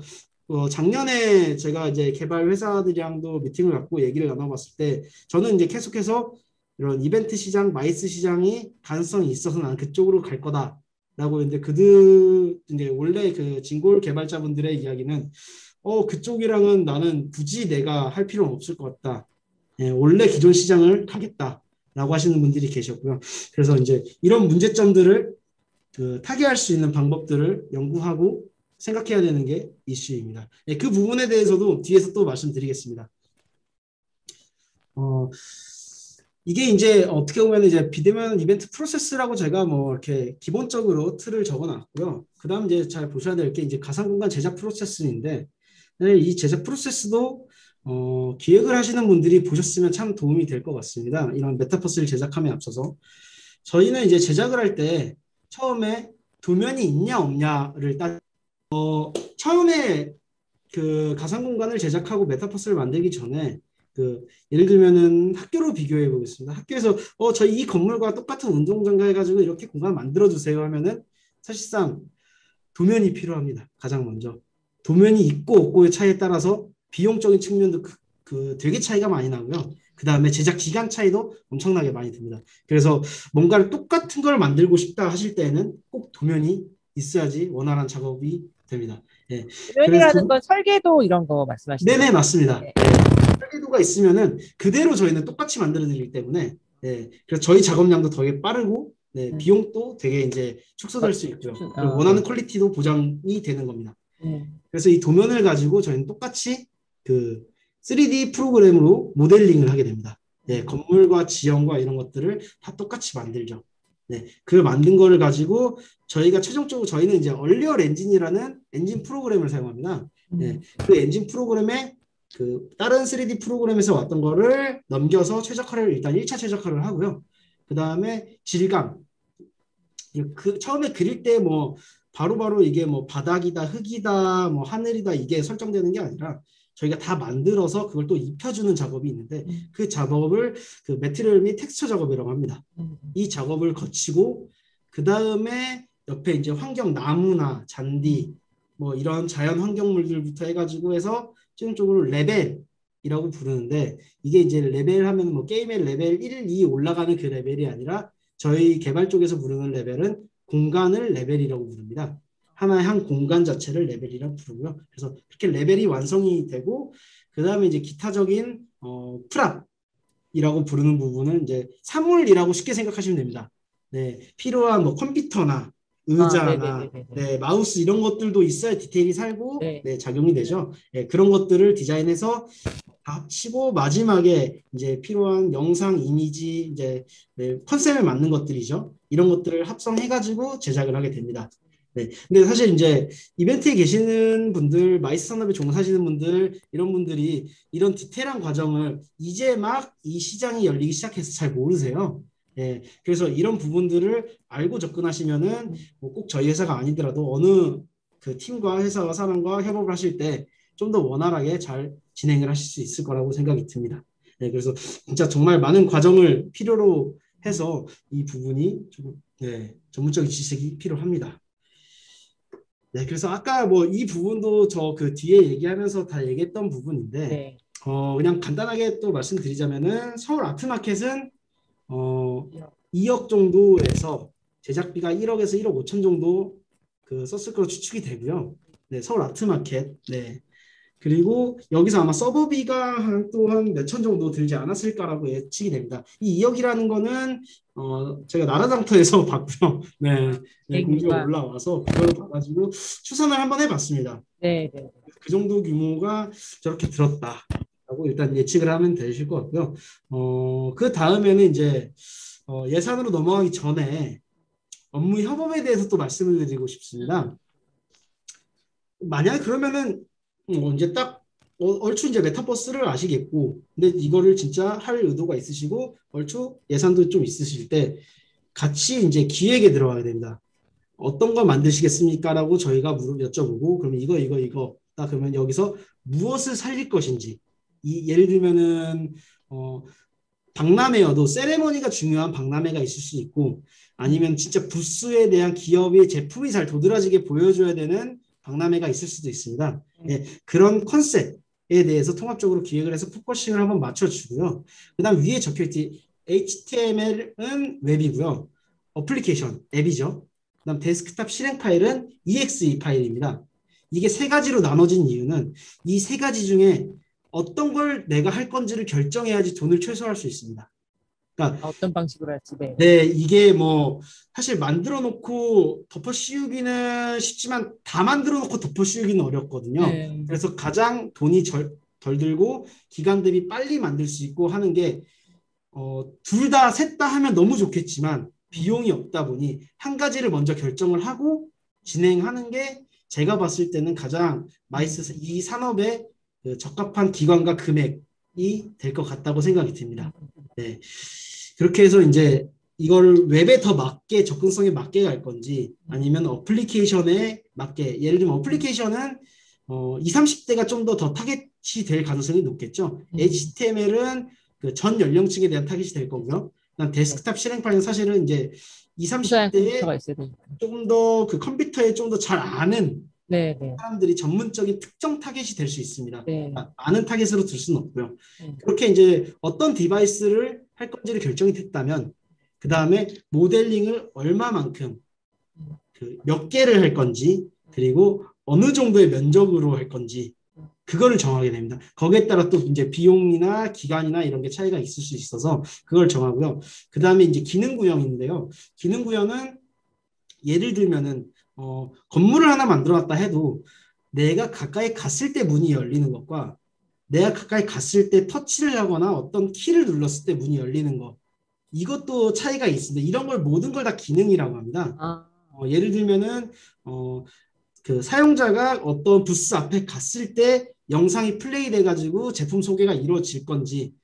[SPEAKER 2] 어, 작년에 제가 이제 개발 회사들이랑도 미팅을 갖고 얘기를 나눠봤을 때 저는 이제 계속해서 이런 이벤트 시장, MICE 시장이 가능성이 있어서 나는 그쪽으로 갈 거다라고 했는데 그들 이제 원래 그 진골 개발자분들의 이야기는 어 그쪽이랑은 나는 굳이 내가 할 필요는 없을 것 같다. 예, 원래 기존 시장을 가겠다라고 하시는 분들이 계셨고요. 그래서 이제 이런 문제점들을 그 타개할 수 있는 방법들을 연구하고 생각해야 되는 게 이슈입니다. 예, 그 부분에 대해서도 뒤에서 또 말씀드리겠습니다. 어, 이게 이제 어떻게 보면 이제 비대면 이벤트 프로세스라고 제가 뭐 이렇게 기본적으로 틀을 적어놨고요. 그다음 이제 잘 보셔야 될 게 이제 가상 공간 제작 프로세스인데 네, 이 제작 프로세스도 어, 기획을 하시는 분들이 보셨으면 참 도움이 될 것 같습니다. 이런 메타버스를 제작함에 앞서서 저희는 이제 제작을 할 때 처음에 도면이 있냐 없냐를 따 어, 처음에 그 가상 공간을 제작하고 메타버스를 만들기 전에 그 예를 들면은 학교로 비교해 보겠습니다. 학교에서 어 저희 이 건물과 똑같은 운동장가 해가지고 이렇게 공간 만들어 주세요 하면은 사실상 도면이 필요합니다. 가장 먼저 도면이 있고 없고의 차이에 따라서 비용적인 측면도 그, 그 되게 차이가 많이 나고요. 그 다음에 제작 기간 차이도 엄청나게 많이 듭니다. 그래서 뭔가를 똑같은 걸 만들고 싶다 하실 때에는 꼭 도면이 있어야지 원활한 작업이 됩니다. 예.
[SPEAKER 1] 도면이라는
[SPEAKER 2] 그래서-
[SPEAKER 1] 건 설계도 이런 거 말씀하시는
[SPEAKER 2] 네네 맞습니다.
[SPEAKER 1] 네.
[SPEAKER 2] 예. 설계도가 있으면은 그대로 저희는 똑같이 만들어 드리기 때문에 예. 그래서 저희 작업량도 되게 빠르고 네,
[SPEAKER 1] 음.
[SPEAKER 2] 비용도 되게 이제 축소될 수 있고요.
[SPEAKER 1] 아.
[SPEAKER 2] 원하는 퀄리티도 보장이 되는 겁니다.
[SPEAKER 1] 음.
[SPEAKER 2] 그래서 이 도면을 가지고 저희는 똑같이 그 3D 프로그램으로 모델링을 하게 됩니다. 네, 건물과 지형과 이런 것들을 다 똑같이 만들죠. 네, 그 만든 거를 가지고 저희가 최종적으로 저희는 이제 Unreal Engine이라는 엔진 프로그램을 사용합니다. 네, 그 엔진 프로그램에 그 다른 3D 프로그램에서 왔던 거를 넘겨서 최적화를 일단 1차 최적화를 하고요. 그 다음에 질감. 그 처음에 그릴 때 뭐 바로바로 이게 뭐 바닥이다, 흙이다, 뭐 하늘이다 이게 설정되는 게 아니라 저희가 다 만들어서 그걸 또 입혀주는 작업이 있는데
[SPEAKER 1] 음.
[SPEAKER 2] 그 작업을 그 매트리얼 및 텍스처 작업이라고 합니다.
[SPEAKER 1] 음.
[SPEAKER 2] 이 작업을 거치고 그 다음에 옆에 이제 환경 나무나 잔디 뭐 이런 자연 환경물들부터 해가지고 해서 최종적으로 레벨이라고 부르는데 이게 이제 레벨 하면 뭐 게임의 레벨 1, 2 올라가는 그 레벨이 아니라 저희 개발 쪽에서 부르는 레벨은 공간을 레벨이라고 부릅니다. 하나의 한 공간 자체를 레벨이라고 부르고요. 그래서 그렇게 레벨이 완성이 되고 그 다음에 이제 기타적인 어, prop이라고 부르는 부분은 이제 사물이라고 쉽게 생각하시면 됩니다. 네, 필요한 뭐 컴퓨터나 의자나
[SPEAKER 1] 아. 네,
[SPEAKER 2] 마우스 이런 것들도 있어야 디테일이 살고
[SPEAKER 1] 네.
[SPEAKER 2] 네, 작용이 되죠. 네, 그런 것들을 디자인해서 다 치고 마지막에 이제 필요한 영상, 이미지, 이제 네, 컨셉에 맞는 것들이죠. 이런 것들을 합성해가지고 제작을 하게 됩니다. 네, 근데 사실 이제 이벤트에 계시는 분들, MICE 산업에 종사하시는 분들, 이런 분들이 이런 디테일한 과정을 이제 막 이 시장이 열리기 시작해서 잘 모르세요. 예, 그래서 이런 부분들을 알고 접근하시면은 뭐 꼭 저희 회사가 아니더라도 어느 그 팀과 회사와 사람과 협업을 하실 때 좀 더 원활하게 잘 진행을 하실 수 있을 거라고 생각이 듭니다. 네, 그래서 진짜 정말 많은 과정을 필요로 해서 이 부분이 좀 네, 전문적인 지식이 필요합니다. 네, 그래서 아까 뭐 이 부분도 저 그 뒤에 얘기하면서 다 얘기했던 부분인데
[SPEAKER 1] 네.
[SPEAKER 2] 어, 그냥 간단하게 또 말씀드리자면은 서울 아트마켓은 어, 2억 정도에서 제작비가 1억에서 1억 5천 정도 그 썼을 거로 추측이 되고요. 네, 서울 아트마켓. 네. 그리고 여기서 아마 서버비가 한 또한 몇천 정도 들지 않았을까라고 예측이 됩니다. 이 2억이라는 거는 어, 제가 나라장터에서 봤고요. 네. 네, 공지가
[SPEAKER 1] 대구가.
[SPEAKER 2] 올라와서 그걸 봐가지고 추산을 한번 해봤습니다.
[SPEAKER 1] 네, 네.
[SPEAKER 2] 그 정도 규모가 저렇게 들었다라고 일단 예측을 하면 되실 것 같고요. 어, 그 다음에는 이제 어, 예산으로 넘어가기 전에 업무 협업에 대해서 또 말씀을 드리고 싶습니다. 만약 그러면은 어, 이제 딱 어, 얼추 이제 메타버스를 아시겠고, 근데 이거를 진짜 할 의도가 있으시고 얼추 예산도 좀 있으실 때 같이 이제 기획에 들어가야 됩니다. 어떤 거 만드시겠습니까?라고 저희가 물어 여쭤보고 그러면 이거 이거 이거 딱 그러면 여기서 무엇을 살릴 것인지 이 예를 들면은 어 박람회여도 세레머니가 중요한 박람회가 있을 수 있고 아니면 진짜 부스에 대한 기업의 제품이 잘 도드라지게 보여줘야 되는 박람회가 있을 수도 있습니다. 예, 그런 컨셉에 대해서 통합적으로 기획을 해서 focusing을 한번 맞춰주고요. 그 다음 위에 적혀있지 HTML은 웹이고요. 어플리케이션 앱이죠. 그 다음 데스크탑 실행 파일은 exe 파일입니다. 이게 세 가지로 나눠진 이유는 이 세 가지 중에 어떤 걸 내가 할 건지를 결정해야지 돈을 최소화할 수 있습니다. 그러니까
[SPEAKER 1] 아, 어떤 방식으로 할지. 네.
[SPEAKER 2] 네, 이게 뭐 사실 만들어 놓고 덮어 씌우기는 쉽지만 다 만들어 놓고 덮어 씌우기는 어렵거든요.
[SPEAKER 1] 네.
[SPEAKER 2] 그래서 가장 돈이 절, 덜 들고 기간 대비 빨리 만들 수 있고 하는 게 어, 둘 다, 셋 다 하면 너무 좋겠지만 비용이 없다 보니 한 가지를 먼저 결정을 하고 진행하는 게 제가 봤을 때는 가장 MICE 이 산업의 그 적합한 기관과 금액이 될 것 같다고 생각이 듭니다. 네. 그렇게 해서 이제 이걸 웹에 더 맞게 접근성에 맞게 갈 건지 아니면 어플리케이션에 맞게 예를 들면 어플리케이션은 어, 20, 30대가 좀 더 더 타겟이 될 가능성이 높겠죠.
[SPEAKER 1] 음.
[SPEAKER 2] HTML은 그 전 연령층에 대한 타겟이 될 거고요. 그다음 데스크탑 실행 파일은 사실은 이제 20,
[SPEAKER 1] 고사양
[SPEAKER 2] 30대에
[SPEAKER 1] 컴퓨터가 있어야 되니까.
[SPEAKER 2] 조금 더 그 컴퓨터에 좀 더 잘 아는
[SPEAKER 1] 네, 네,
[SPEAKER 2] 사람들이 전문적인 특정 타겟이 될 수 있습니다.
[SPEAKER 1] 네.
[SPEAKER 2] 아, 많은 타겟으로 들 수는 없고요.
[SPEAKER 1] 음.
[SPEAKER 2] 그렇게 이제 어떤 device를 할 건지를 결정이 됐다면 그 다음에 모델링을 얼마만큼 그 몇 개를 할 건지 그리고 어느 정도의 면적으로 할 건지 그거를 정하게 됩니다. 거기에 따라 또 이제 비용이나 기간이나 이런 게 차이가 있을 수 있어서 그걸 정하고요. 그 다음에 이제 기능 구형인데요. 기능 구형은 예를 들면은 어, 건물을 하나 만들어놨다 해도 내가 가까이 갔을 때 문이 열리는 것과 내가 가까이 갔을 때 터치를 하거나 어떤 키를 눌렀을 때 문이 열리는 것 이것도 차이가 있습니다. 이런 걸 모든 걸 다 기능이라고 합니다.
[SPEAKER 1] 아,
[SPEAKER 2] 어, 예를 들면은 어, 그 사용자가 어떤 부스 앞에 갔을 때 영상이 플레이 돼가지고 제품 소개가 이루어질 건지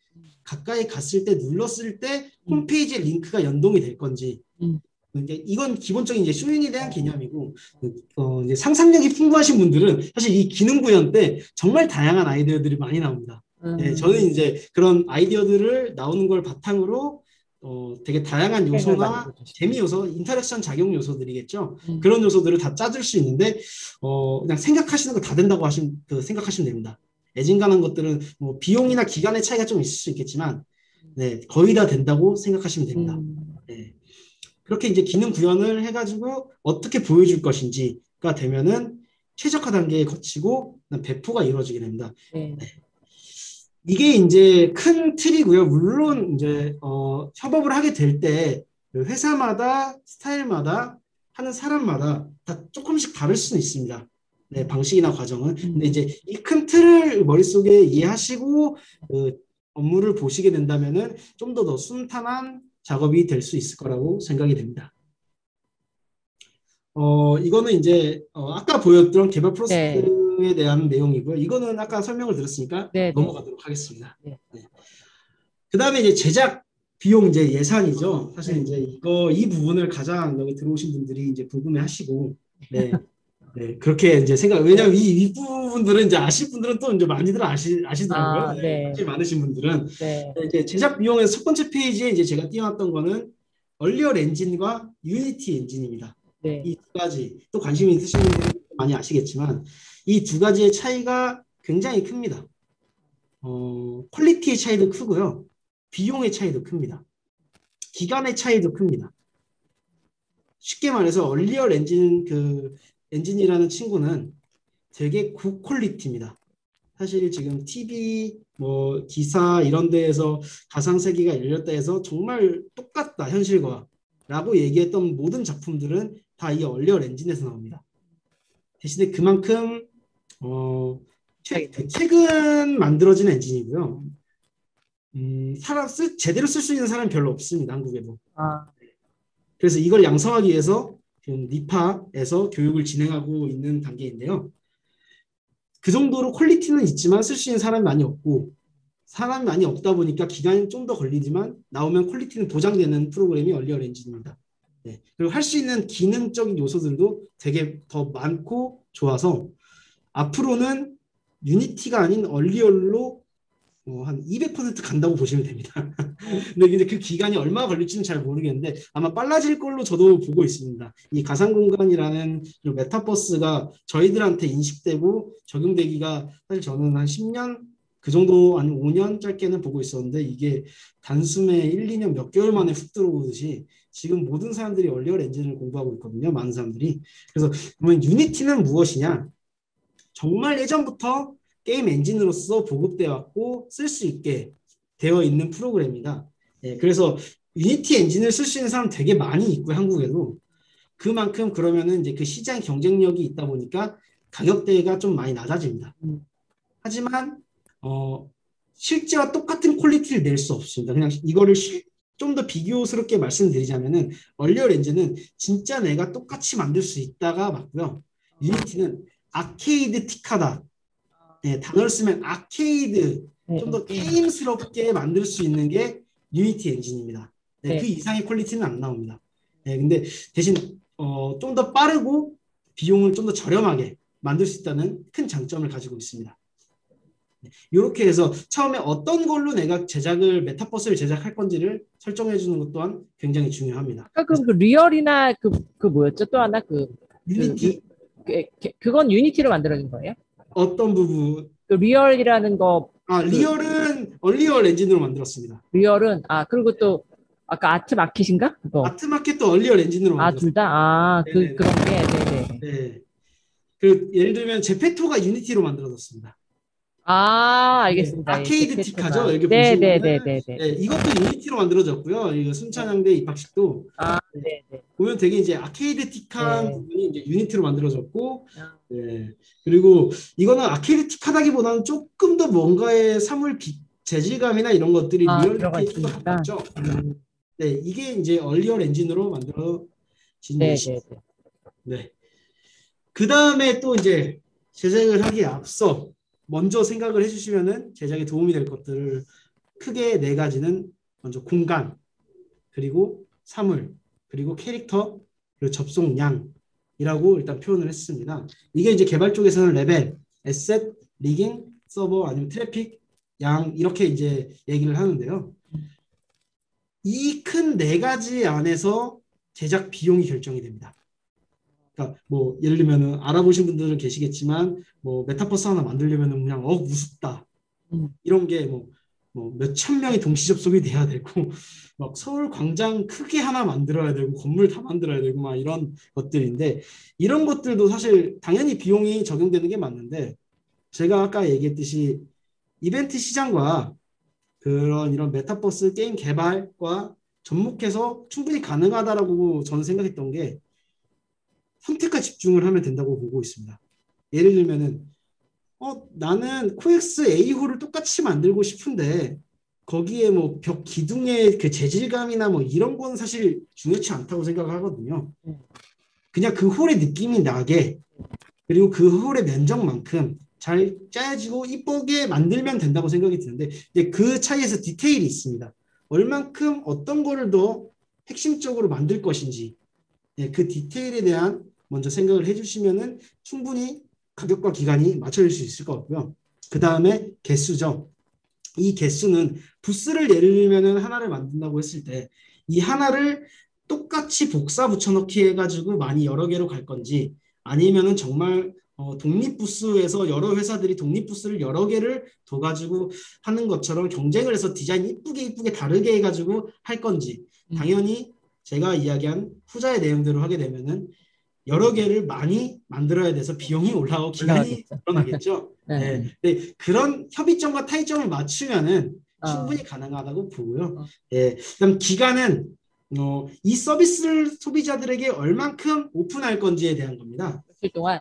[SPEAKER 2] 가까이 갔을 때 눌렀을 때 홈페이지에 링크가 연동이 될 건지
[SPEAKER 1] 음.
[SPEAKER 2] 이제 이건 기본적인 이제 쇼인에 대한 개념이고 어, 이제 상상력이 풍부하신 분들은 사실 이 기능 구현 때 정말 다양한 아이디어들이 많이 나옵니다.
[SPEAKER 1] 음.
[SPEAKER 2] 네, 저는 이제 그런 아이디어들을 나오는 걸 바탕으로 어, 되게 다양한 요소나 재미 요소, interaction 작용 요소들이겠죠.
[SPEAKER 1] 음.
[SPEAKER 2] 그런 요소들을 다 짜줄 수 있는데 어, 그냥 생각하시는 거 다 된다고 하시면 그 생각하시면 됩니다. 애지간한 것들은 뭐 비용이나 기간의 차이가 좀 있을 수 있겠지만 네, 거의 다 된다고 생각하시면 됩니다.
[SPEAKER 1] 음.
[SPEAKER 2] 네. 그렇게 이제 기능 구현을 해가지고 어떻게 보여줄 것인지가 되면은 최적화 단계에 거치고 배포가 이루어지게 됩니다.
[SPEAKER 1] 네.
[SPEAKER 2] 이게 이제 큰 틀이고요. 물론 이제 어, 협업을 하게 될 때 회사마다 스타일마다 하는 사람마다 다 조금씩 다를 수는 있습니다. 네, 방식이나 과정은. 근데 이제 이 큰 틀을 머릿속에 이해하시고 그 업무를 보시게 된다면은 좀 더 더 순탄한 작업이 될 수 있을 거라고 생각이 됩니다. 어, 이거는 이제 어, 아까 보였던 개발 프로세스에 대한 내용이고요. 이거는 아까 설명을 들었으니까
[SPEAKER 1] 네, 네.
[SPEAKER 2] 넘어가도록 하겠습니다.
[SPEAKER 1] 네.
[SPEAKER 2] 그 다음에 이제 제작 비용 이제 예산이죠. 사실
[SPEAKER 1] 네.
[SPEAKER 2] 이제 이거 이 부분을 가장 여기 들어오신 분들이 이제 궁금해하시고 네. 네, 그렇게 이제 생각, 왜냐면 이 윗부분들은 이제 아실 분들은 또 이제 많이들 아시, 아시더라고요.
[SPEAKER 1] 아, 네.
[SPEAKER 2] 관심이 많으신 분들은.
[SPEAKER 1] 네.
[SPEAKER 2] 네, 이제 제작 비용에서 첫 번째 페이지에 이제 제가 띄워놨던 거는 Unreal 엔진과 Unity 엔진입니다.
[SPEAKER 1] 네.
[SPEAKER 2] 이 두 가지 또 관심이 있으신 분들은 많이 아시겠지만 이 두 가지의 차이가 굉장히 큽니다. 어, quality의 차이도 크고요. 비용의 차이도 큽니다. 기간의 차이도 큽니다. 쉽게 말해서 Unreal 엔진 그 엔진이라는 친구는 되게 고quality입니다. 사실 지금 TV 뭐 기사 이런 데에서 가상세계가 열렸다 해서 정말 똑같다 현실과 라고 얘기했던 모든 작품들은 다 이 Unreal 엔진에서 나옵니다. 대신에 그만큼 어, 최, 그 최근 만들어진 엔진이고요. 음, 사람 쓸, 제대로 쓸 수 있는 사람이 별로 없습니다. 한국에도.
[SPEAKER 1] 아,
[SPEAKER 2] 그래서 이걸 양성하기 위해서 지금 NIPA에서 교육을 진행하고 있는 단계인데요. 그 정도로 quality는 있지만 쓸 수 있는 사람이 많이 없고 사람이 많이 없다 보니까 기간이 좀 더 걸리지만 나오면 quality는 보장되는 프로그램이 Unreal 엔진입니다. 네. 그리고 할 수 있는 기능적인 요소들도 되게 더 많고 좋아서 앞으로는 유니티가 아닌 얼리얼로 어, 한200% 간다고 보시면 됩니다. 근데 이제 그 기간이 얼마 걸릴지는 잘 모르겠는데 아마 빨라질 걸로 저도 보고 있습니다. 이 가상 공간이라는 이 메타버스가 저희들한테 인식되고 적용되기가 사실 저는 한 10년 그 정도 아니 5년 짧게는 보고 있었는데 이게 단숨에 1, 2년 몇 개월 만에 훅 들어오듯이 지금 모든 사람들이 Unreal 엔진을 공부하고 있거든요. 많은 사람들이. 그래서 그러면 Unity는 무엇이냐? 정말 예전부터 게임 엔진으로서 보급되어 왔고 쓸 수 있게 되어 있는 프로그램이다. 예, 그래서 Unity 엔진을 쓸 수 있는 사람 되게 많이 있고 한국에도 그만큼 그러면은 이제 그 시장 경쟁력이 있다 보니까 가격대가 좀 많이 낮아집니다.
[SPEAKER 1] 음.
[SPEAKER 2] 하지만 어 실제와 똑같은 quality를 낼 수 없습니다. 그냥 이거를 좀 더 비교스럽게 말씀드리자면은 Unreal 엔진은 진짜 내가 똑같이 만들 수 있다가 맞고요. Unity는 아케이드 틱하다. 네, 단어를 쓰면 아케이드
[SPEAKER 1] 네.
[SPEAKER 2] 좀 더 게임스럽게 만들 수 있는 게 Unity 엔진입니다. 네,
[SPEAKER 1] 네.
[SPEAKER 2] 그 이상의 quality는 안 나옵니다. 네, 근데 대신 어, 좀 더 빠르고 비용을 좀 더 저렴하게 만들 수 있다는 큰 장점을 가지고 있습니다. 이렇게 해서 처음에 어떤 걸로 내가 제작을 메타버스를 제작할 건지를 설정해 주는 것 또한 굉장히 중요합니다.
[SPEAKER 1] 아까 그, 그 리얼이나 그, 그 뭐였죠? 또 하나 그,
[SPEAKER 2] Unity
[SPEAKER 1] 그, 그- 그건 Unity로 만들어진 거예요?
[SPEAKER 2] 어떤 부분
[SPEAKER 1] 그 리얼이라는 거
[SPEAKER 2] 아 리얼은 Unreal 엔진으로 만들었습니다.
[SPEAKER 1] 리얼은 아 그리고 또 아까 아트 마켓인가? 그거
[SPEAKER 2] 아트 마켓도 Unreal 엔진으로
[SPEAKER 1] 아
[SPEAKER 2] 만들었습니다.
[SPEAKER 1] 둘다 아 그. 그런 게 네네
[SPEAKER 2] 네. 그 예를 들면 제페토가 Unity로 만들어졌습니다.
[SPEAKER 1] 아 알겠습니다.
[SPEAKER 2] 네, 아케이드
[SPEAKER 1] 예,
[SPEAKER 2] 틱하죠? 여기
[SPEAKER 1] 네네네네네
[SPEAKER 2] 보시면은 네, 이것도 Unity로 만들어졌고요. 이거 순천향대 입학식도
[SPEAKER 1] 아 네네
[SPEAKER 2] 보면 되게 이제 아케이드 틱한
[SPEAKER 1] 네.
[SPEAKER 2] 부분이 이제 Unity로 만들어졌고,
[SPEAKER 1] 아.
[SPEAKER 2] 네. 그리고 이거는 아케이드 틱하다기보다는 조금 더 뭔가의 사물 비, 재질감이나 이런 것들이
[SPEAKER 1] 아,
[SPEAKER 2] 리얼
[SPEAKER 1] 들어가
[SPEAKER 2] 리티에 좀더
[SPEAKER 1] 있으니까.
[SPEAKER 2] 가깝죠.
[SPEAKER 1] 음,
[SPEAKER 2] 네, 이게 이제 Unreal 엔진으로 만들어진
[SPEAKER 1] 네네네
[SPEAKER 2] 것입니다. 네. 그 다음에 또 이제 제작을 하기에 앞서 먼저 생각을 해주시면은 제작에 도움이 될 것들을 크게 네 가지는 먼저 공간, 그리고 사물, 그리고 캐릭터, 그리고 접속량 이라고 일단 표현을 했습니다. 이게 이제 개발 쪽에서는 레벨, asset, rigging, 서버 아니면 트래픽, 양 이렇게 이제 얘기를 하는데요. 이 큰 네 가지 안에서 제작 비용이 결정이 됩니다. 그러니까 뭐 예를 들면은 알아보신 분들은 계시겠지만 뭐 메타버스 하나 만들려면은 그냥 어 우습다
[SPEAKER 1] 음.
[SPEAKER 2] 이런 게 뭐 뭐 몇천 명이 동시 접속이 돼야 되고 막 서울 광장 크게 하나 만들어야 되고 건물 다 만들어야 되고 막 이런 것들인데 이런 것들도 사실 당연히 비용이 적용되는 게 맞는데 제가 아까 얘기했듯이 이벤트 시장과 그런 이런 메타버스 게임 개발과 접목해서 충분히 가능하다라고 저는 생각했던 게 선택과 집중을 하면 된다고 보고 있습니다. 예를 들면은 어 나는 코엑스 A홀을 똑같이 만들고 싶은데 거기에 뭐 벽 기둥의 그 재질감이나 뭐 이런 건 사실 중요치 않다고 생각을 하거든요.
[SPEAKER 1] 음.
[SPEAKER 2] 그냥 그 홀의 느낌이 나게 그리고 그 홀의 면적만큼 잘 짜여지고 이쁘게 만들면 된다고 생각이 드는데 이제 그 차이에서 디테일이 있습니다. 얼만큼 어떤 거를 더 핵심적으로 만들 것인지 예, 그 디테일에 대한 먼저 생각을 해주시면은 충분히 가격과 기간이 맞춰질 수 있을 것 같고요. 그 다음에 개수죠. 이 개수는 부스를 예를 들면은 하나를 만든다고 했을 때 이 하나를 똑같이 복사 붙여넣기 해가지고 많이 여러 개로 갈 건지 아니면은 정말 어, 독립 부스에서 여러 회사들이 독립 부스를 여러 개를 둬가지고 하는 것처럼 경쟁을 해서 디자인 이쁘게 이쁘게 다르게 해가지고 할 건지
[SPEAKER 1] 음.
[SPEAKER 2] 당연히 제가 이야기한 후자의 내용대로 하게 되면은 여러 개를 많이 만들어야 돼서 비용이 올라가고 기간이. 늘어나겠죠.
[SPEAKER 1] 네.
[SPEAKER 2] 네. 그런 협의점과 타이점을 맞추면은
[SPEAKER 1] 어.
[SPEAKER 2] 충분히 가능하다고 보고요.
[SPEAKER 1] 어.
[SPEAKER 2] 예. 그다음 기간은 어, 이 서비스를 소비자들에게 얼만큼 오픈할 건지에 대한 겁니다.
[SPEAKER 1] 며칠 동안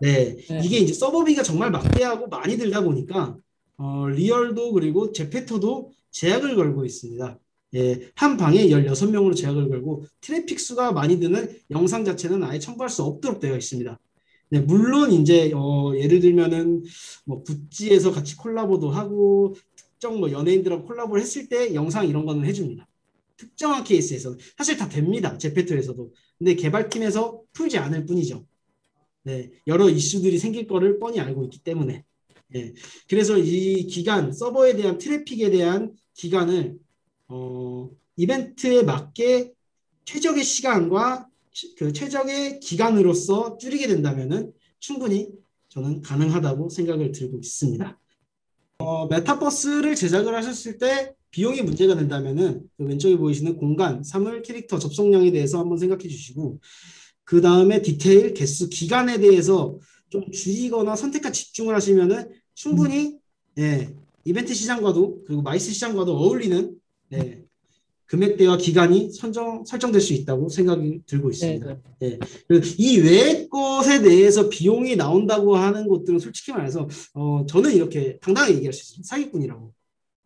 [SPEAKER 2] 네.
[SPEAKER 1] 네.
[SPEAKER 2] 이게 이제 서버비가 정말 막대하고 많이 들다 보니까 어, Unreal도 그리고 ZEPETO도 제약을 걸고 있습니다. 예, 한 방에 16명으로 제약을 걸고 트래픽 수가 많이 드는 영상 자체는 아예 첨부할 수 없도록 되어 있습니다. 네, 물론 이제 어, 예를 들면은 뭐 구찌에서 같이 콜라보도 하고 특정 뭐 연예인들하고 콜라보를 했을 때 영상 이런 거는 해줍니다. 특정한 케이스에서는 사실 다 됩니다. 제페토에서도. 근데 개발팀에서 풀지 않을 뿐이죠. 네, 여러 이슈들이 생길 거를 뻔히 알고 있기 때문에. 네, 그래서 이 기간, 서버에 대한 트래픽에 대한 기간을 어, 이벤트에 맞게 최적의 시간과 시- 그 최적의 기간으로서 줄이게 된다면은 충분히 저는 가능하다고 생각을 들고 있습니다. 어, 메타버스를 제작을 하셨을 때 비용이 문제가 된다면은 그 왼쪽에 보이시는 공간, 사물, 캐릭터 접속량에 대해서 한번 생각해 주시고 그 다음에 디테일, 개수, 기간에 대해서 좀 줄이거나 선택과 집중을 하시면은 충분히 예, 이벤트 시장과도 그리고 MICE 시장과도 어울리는 예, 금액대와 기간이 선정 설정될 수 있다고 생각이 들고
[SPEAKER 1] 네,
[SPEAKER 2] 있습니다.
[SPEAKER 1] 네.
[SPEAKER 2] 그리고 이 외의 것에 대해서 비용이 나온다고 하는 것들은 솔직히 말해서 어, 저는 이렇게 당당하게 얘기할 수 있습니다. 사기꾼이라고.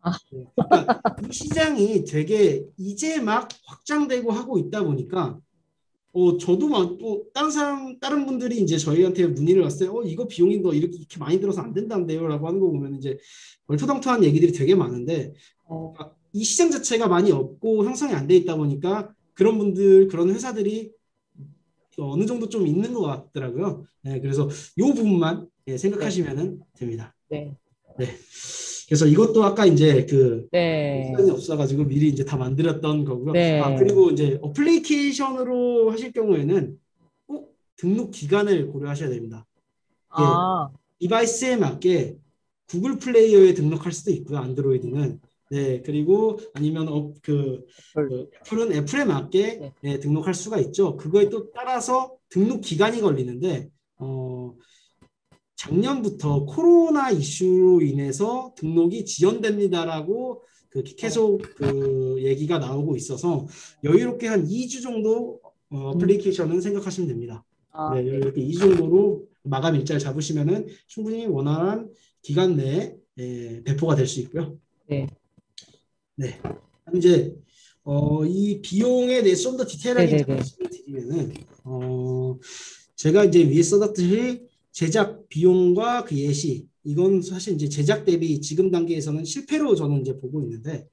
[SPEAKER 1] 아.
[SPEAKER 2] 네, 그러니까 이 시장이 되게 이제 막 확장되고 하고 있다 보니까 어 저도 막 또 다른 사람 다른 분들이 이제 저희한테 문의를 때어 이거 비용이 너 이렇게, 이렇게 많이 들어서 안 된다는데요라고 하는 거 보면 이제 얼토당토한 얘기들이 되게 많은데
[SPEAKER 1] 어,
[SPEAKER 2] 이 시장 자체가 많이 없고 형성이 안 돼 있다 보니까 그런 분들 그런 회사들이 어느 정도 좀 있는 것 같더라고요. 네, 그래서 이 부분만 예, 생각하시면 됩니다.
[SPEAKER 1] 네.
[SPEAKER 2] 그래서 이것도 아까 이제 그
[SPEAKER 1] 네.
[SPEAKER 2] 시간이 없어가지고 미리 이제 다 만들었던 거고요.
[SPEAKER 1] 네.
[SPEAKER 2] 아 그리고 이제 어플리케이션으로 하실 경우에는 꼭 등록 기간을 고려하셔야 됩니다.
[SPEAKER 1] 아,
[SPEAKER 2] 디바이스에 맞게 구글 플레이어에 등록할 수도 있고요. 안드로이드는 네 그리고 아니면 어, 그. 그 애플은 애플에 맞게
[SPEAKER 1] 네.
[SPEAKER 2] 예, 등록할 수가 있죠. 그거에 또 따라서 등록 기간이 걸리는데 어, 작년부터 코로나 이슈로 인해서 등록이 지연됩니다라고 그 계속 그 얘기가 나오고 있어서 여유롭게 한 2주 정도 어, 어플리케이션은 생각하시면 됩니다.
[SPEAKER 1] 아,
[SPEAKER 2] 네, 이렇게 2주 정도로 마감 일자를 잡으시면은 충분히 원활한 기간 내에 예, 배포가 될 수 있고요.
[SPEAKER 1] 네.
[SPEAKER 2] 네. 이제 어, 이 비용에 대해서 좀 더 디테일하게
[SPEAKER 1] 네네네.
[SPEAKER 2] 말씀을 드리면은 어, 제가 이제 위에 써놨듯이 제작 비용과 그 예시 이건 사실 이제 제작 대비 지금 단계에서는 실패로 저는 이제 보고 있는데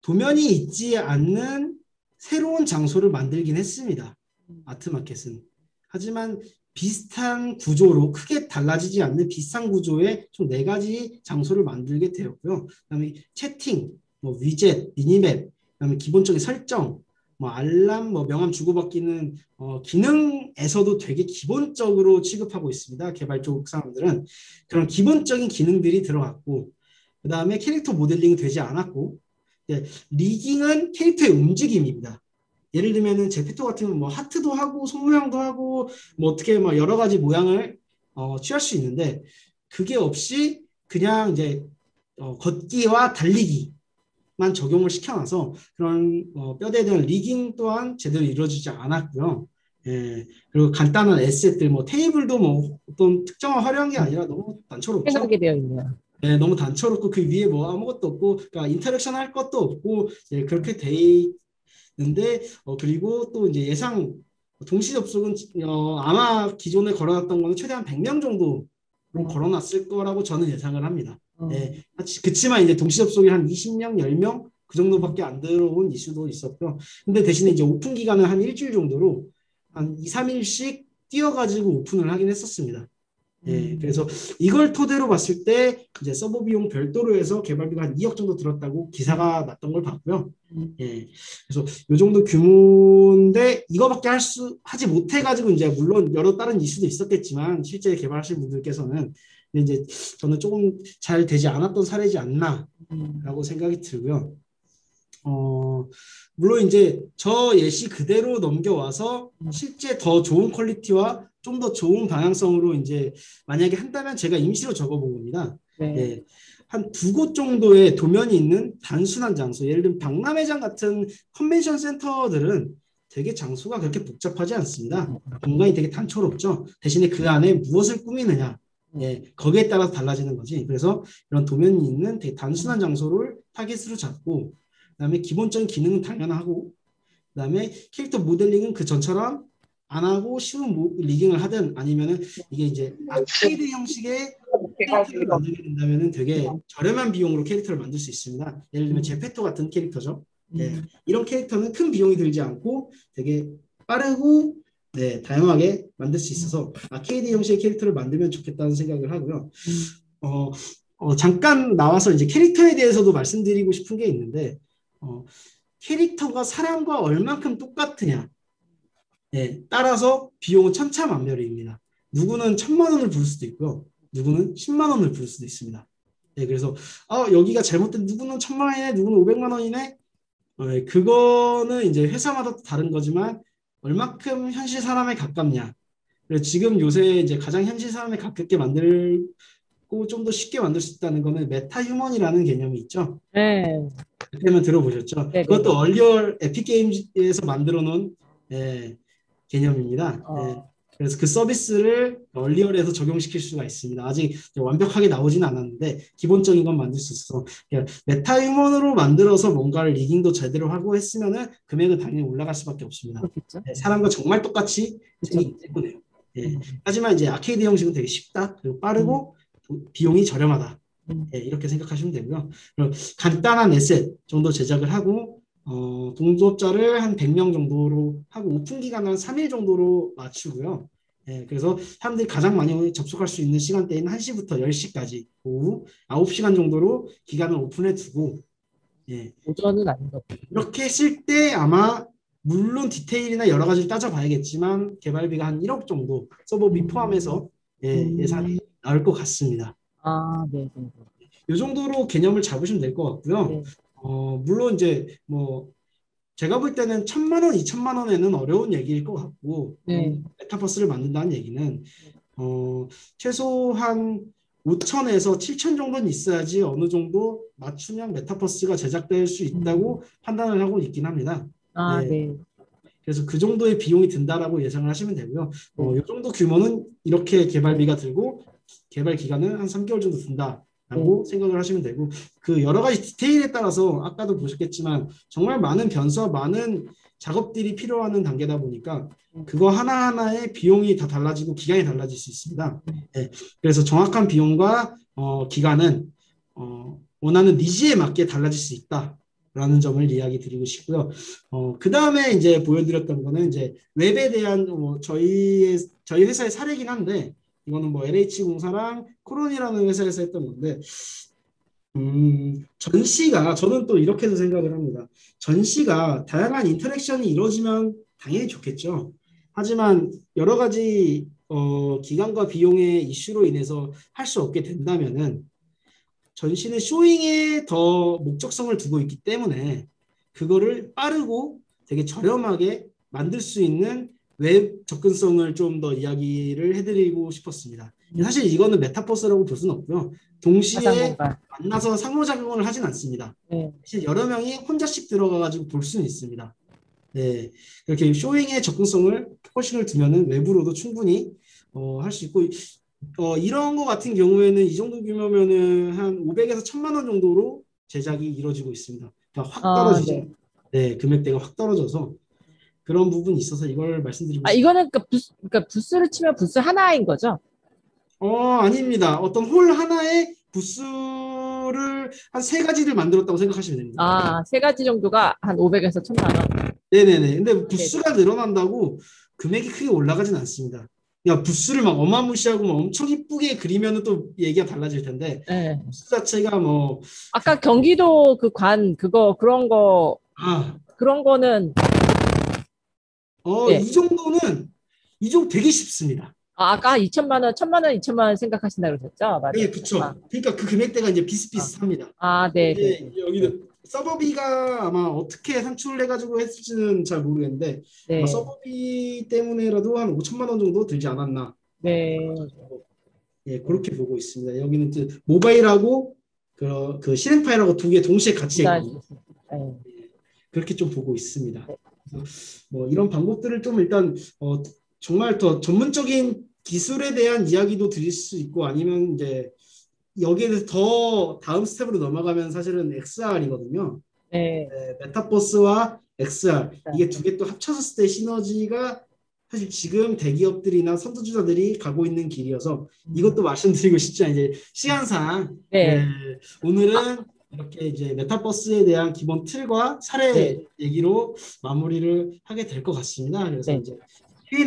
[SPEAKER 2] 도면이 있지 않는 새로운 장소를 만들긴 했습니다. 아트마켓은. 하지만 비슷한 구조로 크게 달라지지 않는 비슷한 구조의 총 네 가지 장소를 만들게 되었고요. 그다음에 채팅, 뭐 위젯, 미니맵, 그다음에 기본적인 설정, 뭐 알람, 뭐 명함 주고받기는 어, 기능에서도 되게 기본적으로 취급하고 있습니다. 개발 쪽 사람들은 그런 기본적인 기능들이 들어갔고, 그 다음에 캐릭터 모델링이 되지 않았고, 네, 리깅은 캐릭터의 움직임입니다. 예를 들면은 제페토 같은 뭐 하트도 하고 손 모양도 하고 뭐 어떻게 뭐 여러 가지 모양을 어, 취할 수 있는데 그게 없이 그냥 이제 어, 걷기와 달리기만 적용을 시켜놔서 그런 어, 뼈대에 대한 rigging 또한 제대로 이루어지지 않았고요. 예, 그리고 간단한 asset들 뭐 테이블도 뭐 어떤 특정한 화려한 게 아니라 너무 단초롭죠.
[SPEAKER 1] 생각이 되어 있네요.
[SPEAKER 2] 네, 너무 단초롭고 그 위에 뭐 아무것도 없고 그러니까 interaction 할 것도 없고 이제 그렇게 돼 있는데 어 그리고 또 이제 예상 동시 접속은 어 아마 기존에 걸어놨던 거는 최대한 100명 정도 로 걸어놨을 거라고 저는 예상을 합니다.
[SPEAKER 1] 어,
[SPEAKER 2] 네, 그치만 이제 동시 접속이 한 20명, 10명 그 정도밖에 안 들어온 이슈도 있었고요. 근데 대신에 이제 오픈 기간은 한 일주일 정도로 한 2, 3일씩 뛰어가지고 오픈을 하긴 했었습니다. 예, 그래서 이걸 토대로 봤을 때 이제 서버 비용 별도로 해서 개발비가 한 2억 정도 들었다고 기사가 났던 걸 봤고요.
[SPEAKER 1] 음.
[SPEAKER 2] 예, 그래서 이 정도 규모인데 이거밖에 할 수 하지 못해 가지고 이제 물론 여러 다른 이슈도 있었겠지만 실제 개발하신 분들께서는 이제 저는 조금 잘 되지 않았던 사례지 않나라고
[SPEAKER 1] 음,
[SPEAKER 2] 생각이 들고요. 어, 물론 이제 저 예시 그대로 넘겨와서 실제 더 좋은 퀄리티와 좀 더 좋은 방향성으로 이제 만약에 한다면 제가 임시로 적어본 겁니다.
[SPEAKER 1] 네.
[SPEAKER 2] 예. 한두 곳 정도의 도면이 있는 단순한 장소, 예를 들면 박람회장 같은 컨벤션 센터들은 되게 장소가 그렇게 복잡하지 않습니다. 공간이 되게 단초롭죠. 대신에 그 안에 무엇을 꾸미느냐, 예, 거기에 따라서 달라지는 거지. 그래서 이런 도면이 있는 되게 단순한 장소를 타겟으로 잡고, 그다음에 기본적인 기능은 당연하고, 그다음에 캐릭터 모델링은 그 전처럼 안 하고 쉬운 모, rigging을 하든 아니면은 이게 이제 아케이드 형식의 캐릭터를 만들게 된다면은 되게 저렴한 비용으로 캐릭터를 만들 수 있습니다. 예를 들면 제페토 같은 캐릭터죠. 네, 이런 캐릭터는 큰 비용이 들지 않고 되게 빠르고 네, 다양하게 만들 수 있어서 아케이드 형식의 캐릭터를 만들면 좋겠다는 생각을 하고요. 어, 어, 잠깐 나와서 이제 캐릭터에 대해서도 말씀드리고 싶은 게 있는데 어, 캐릭터가 사람과 얼만큼 똑같으냐 네, 따라서 비용은 천차만별입니다. 누구는 천만 원을 부를 수도 있고요. 누구는 10만 원을 부를 수도 있습니다. 네, 그래서 아, 여기가 잘못된 누구는 천만 원이네, 누구는 500만 원이네. 어, 예, 그거는 이제 회사마다 다른 거지만 얼마큼 현실 사람에 가깝냐. 그래서 지금 요새 이제 가장 현실 사람에 가깝게 만들고 좀 더 쉽게 만들 수 있다는 거는 meta human이라는 개념이 있죠.
[SPEAKER 1] 네.
[SPEAKER 2] 그때만 들어보셨죠?
[SPEAKER 1] 네, 네.
[SPEAKER 2] 그것도 Unreal Epic Games에서 만들어 놓은 예, 개념입니다.
[SPEAKER 1] 어.
[SPEAKER 2] 예. 그래서 그 서비스를 Unreal에서 적용시킬 수가 있습니다. 아직 완벽하게 나오지는 않았는데 기본적인 건 만들 수 있어서 meta human으로 만들어서 뭔가를 rigging도 제대로 하고 했으면은 금액은 당연히 올라갈 수밖에 없습니다. 네, 사람과 정말 똑같이 생기기 때문에요. 예.
[SPEAKER 1] 음.
[SPEAKER 2] 하지만 이제 아케이드 형식은 되게 쉽다, 그리고 빠르고 도- 비용이 저렴하다.
[SPEAKER 1] 음.
[SPEAKER 2] 예, 이렇게 생각하시면 되고요. 그리고 간단한 asset 정도 제작을 하고 어, 동접자를 한 100명 정도로 하고 오픈 기간을 한 3일 정도로 맞추고요. 예, 그래서 사람들이 가장 많이 접속할 수 있는 시간대인 1시부터 10시까지 오후 9시간 정도로 기간을 오픈해 두고 예,
[SPEAKER 1] 오전은 아닌 것 같아요.
[SPEAKER 2] 이렇게 했을 때 아마 물론 디테일이나 여러 가지를 따져봐야겠지만 개발비가 한 1억 정도 서버비 포함해서 예,
[SPEAKER 1] 음.
[SPEAKER 2] 예산이 나올 것 같습니다.
[SPEAKER 1] 아, 네, 네. 네.
[SPEAKER 2] 이 정도로 개념을 잡으시면 될 것 같고요.
[SPEAKER 1] 네.
[SPEAKER 2] 어, 물론 이제 뭐 제가 볼 때는 천만 원, 이천만 원에는 어려운 얘기일 것 같고
[SPEAKER 1] 네.
[SPEAKER 2] 음, 메타버스를 만든다는 얘기는 어, 최소한 5천에서 7천 정도는 있어야지 어느 정도 맞춤형 메타버스가 제작될 수 있다고 판단을 하고 있긴 합니다.
[SPEAKER 1] 아,
[SPEAKER 2] 네.
[SPEAKER 1] 네.
[SPEAKER 2] 그래서 그 정도의 비용이 든다라고 예상을 하시면 되고요. 어, 이 정도 규모는 이렇게 개발비가 들고 개발 기간은 한 3개월 정도 든다 라고 생각을 하시면 되고 그 여러 가지 디테일에 따라서 아까도 보셨겠지만 정말 많은 변수와 많은 작업들이 필요하는 단계다 보니까 그거 하나하나의 비용이 다 달라지고 기간이 달라질 수 있습니다. 네, 그래서 정확한 비용과 어, 기간은 어, 원하는 니즈에 맞게 달라질 수 있다. 라는 점을 이야기 드리고 싶고요. 어, 그 다음에 이제 보여드렸던 거는 이제 웹에 대한 뭐 저희의, 저희 회사의 사례긴 한데, 이거는 뭐 LH공사랑 코오롱이라는 회사에서 했던 건데, 음, 전시가, 저는 또 이렇게도 생각을 합니다. 전시가 다양한 interaction이 이루어지면 당연히 좋겠죠. 하지만 여러 가지, 어, 기간과 비용의 이슈로 인해서 할 수 없게 된다면은, 전시는 showing에 더 목적성을 두고 있기 때문에 그거를 빠르고 되게 저렴하게 만들 수 있는 웹 접근성을 좀 더 이야기를 해드리고 싶었습니다. 사실 이거는 메타버스라고 볼 수는 없고요. 동시에. 만나서 상호작용을 하진 않습니다.
[SPEAKER 1] 네.
[SPEAKER 2] 사실 여러 명이 혼자씩 들어가가지고 볼 수는 있습니다. 네, 이렇게 showing의 접근성을 focusing을 두면은 웹으로도 충분히 어, 할 수 있고 어, 이런 거 같은 경우에는 이 정도 규모면은 한 500에서 1000만 원 정도로 제작이 이루어지고 있습니다. 그러니까 확
[SPEAKER 1] 아,
[SPEAKER 2] 떨어지죠.
[SPEAKER 1] 네.
[SPEAKER 2] 네. 금액대가 확 떨어져서 그런 부분이 있어서 이걸 말씀드리고
[SPEAKER 1] 아, 이거는 그러니까 부스, 그러니까 부스를 치면 부스 하나인 거죠?
[SPEAKER 2] 어, 아닙니다. 어떤 홀 하나에 부스를 한 세 가지를 만들었다고 생각하시면 됩니다.
[SPEAKER 1] 아, 세 가지 정도가 한 500에서 1000만 원.
[SPEAKER 2] 네네네. 근데 부스가 늘어난다고 금액이 크게 올라가진 않습니다. 야, 부스를 막 어마무시하고 막 엄청 이쁘게 그리면은 또 얘기가 달라질 텐데,
[SPEAKER 1] 네.
[SPEAKER 2] 부스 자체가 뭐,
[SPEAKER 1] 아까 경기도 그 관 그거 그런 거
[SPEAKER 2] 아,
[SPEAKER 1] 그런 거는
[SPEAKER 2] 어,
[SPEAKER 1] 네.
[SPEAKER 2] 이 정도는, 이 정도 되게 쉽습니다.
[SPEAKER 1] 아, 아까 2천만 원, 1천만 원, 2천만 원 생각하신다 그러셨죠? 맞아요.
[SPEAKER 2] 네, 그쵸.
[SPEAKER 1] 아,
[SPEAKER 2] 그러니까 그 금액대가 이제 비슷비슷합니다.
[SPEAKER 1] 아, 네, 네.
[SPEAKER 2] 이제 여기는 서버비가 아마 어떻게 산출을 해가지고 했을지는 잘 모르겠는데,
[SPEAKER 1] 네.
[SPEAKER 2] 서버비 때문에라도 한 5천만 원 정도 들지 않았나.
[SPEAKER 1] 네.
[SPEAKER 2] 예, 그렇게 보고 있습니다. 여기는 또 모바일하고 그, 그 실행 파일하고 두 개 동시에 같이 있거든요.
[SPEAKER 1] 네.
[SPEAKER 2] 그렇게 좀 보고 있습니다. 뭐 이런 방법들을 좀 일단 어, 정말 더 전문적인 기술에 대한 이야기도 드릴 수 있고 아니면 이제 여기에 대해서 더 다음 스텝으로 넘어가면 사실은 XR이거든요.
[SPEAKER 1] 네.
[SPEAKER 2] 네, 메타버스와 XR 이게 두 개 또 합쳐졌을 때 시너지가 사실 지금 대기업들이나 선두주자들이 가고 있는 길이어서 이것도 말씀드리고 싶지 않아요. 이제 시간상
[SPEAKER 1] 네.
[SPEAKER 2] 네, 오늘은 이렇게 이제 메타버스에 대한 기본 틀과 사례
[SPEAKER 1] 네.
[SPEAKER 2] 얘기로 마무리를 하게 될 것 같습니다. 그래서
[SPEAKER 1] 네.
[SPEAKER 2] 이제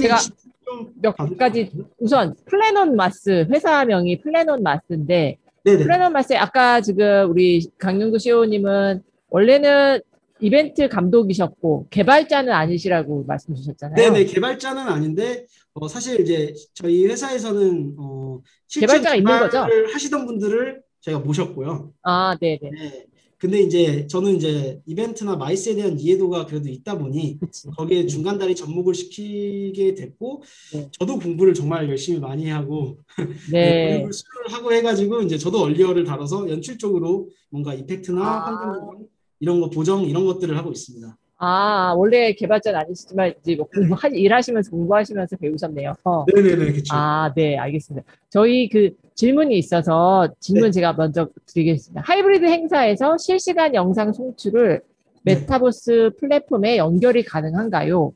[SPEAKER 1] 제가 좀몇 가지. 우선 플래논 마스 회사명이 플래논 마스인데
[SPEAKER 2] 네네.
[SPEAKER 1] 플래논 마스 아까 지금 우리 강윤구 CEO님은 원래는 이벤트 감독이셨고 개발자는 아니시라고 말씀 주셨잖아요.
[SPEAKER 2] 네네 개발자는 아닌데 어, 사실 이제 저희 회사에서는 어, 실제
[SPEAKER 1] 개발자가 있는 거죠?
[SPEAKER 2] 하시던 분들을 저희가 모셨고요.
[SPEAKER 1] 아, 네, 네.
[SPEAKER 2] 네. 근데 이제 저는 이제 이벤트나 마이스에 대한 이해도가 그래도 있다 보니
[SPEAKER 1] 그치.
[SPEAKER 2] 거기에 중간다리 접목을 시키게 됐고
[SPEAKER 1] 네.
[SPEAKER 2] 저도 공부를 정말 열심히 많이 하고
[SPEAKER 1] 네.
[SPEAKER 2] 공부를 수료를 하고 해가지고 이제 저도 얼리어를 다뤄서 연출 쪽으로 뭔가 이펙트나
[SPEAKER 1] 아.
[SPEAKER 2] 환경 이런 거 보정 이런 것들을 하고 있습니다.
[SPEAKER 1] 아, 원래 개발자는 아니시지만 이제 뭐 공부 일하시면서 공부하시면서 배우셨네요. 어.
[SPEAKER 2] 네네네 그렇죠.
[SPEAKER 1] 아, 네, 알겠습니다. 저희 그 질문이 있어서 질문
[SPEAKER 2] 네.
[SPEAKER 1] 제가 먼저 드리겠습니다. 하이브리드 행사에서 실시간 영상 송출을
[SPEAKER 2] 네.
[SPEAKER 1] 메타버스 플랫폼에 연결이 가능한가요?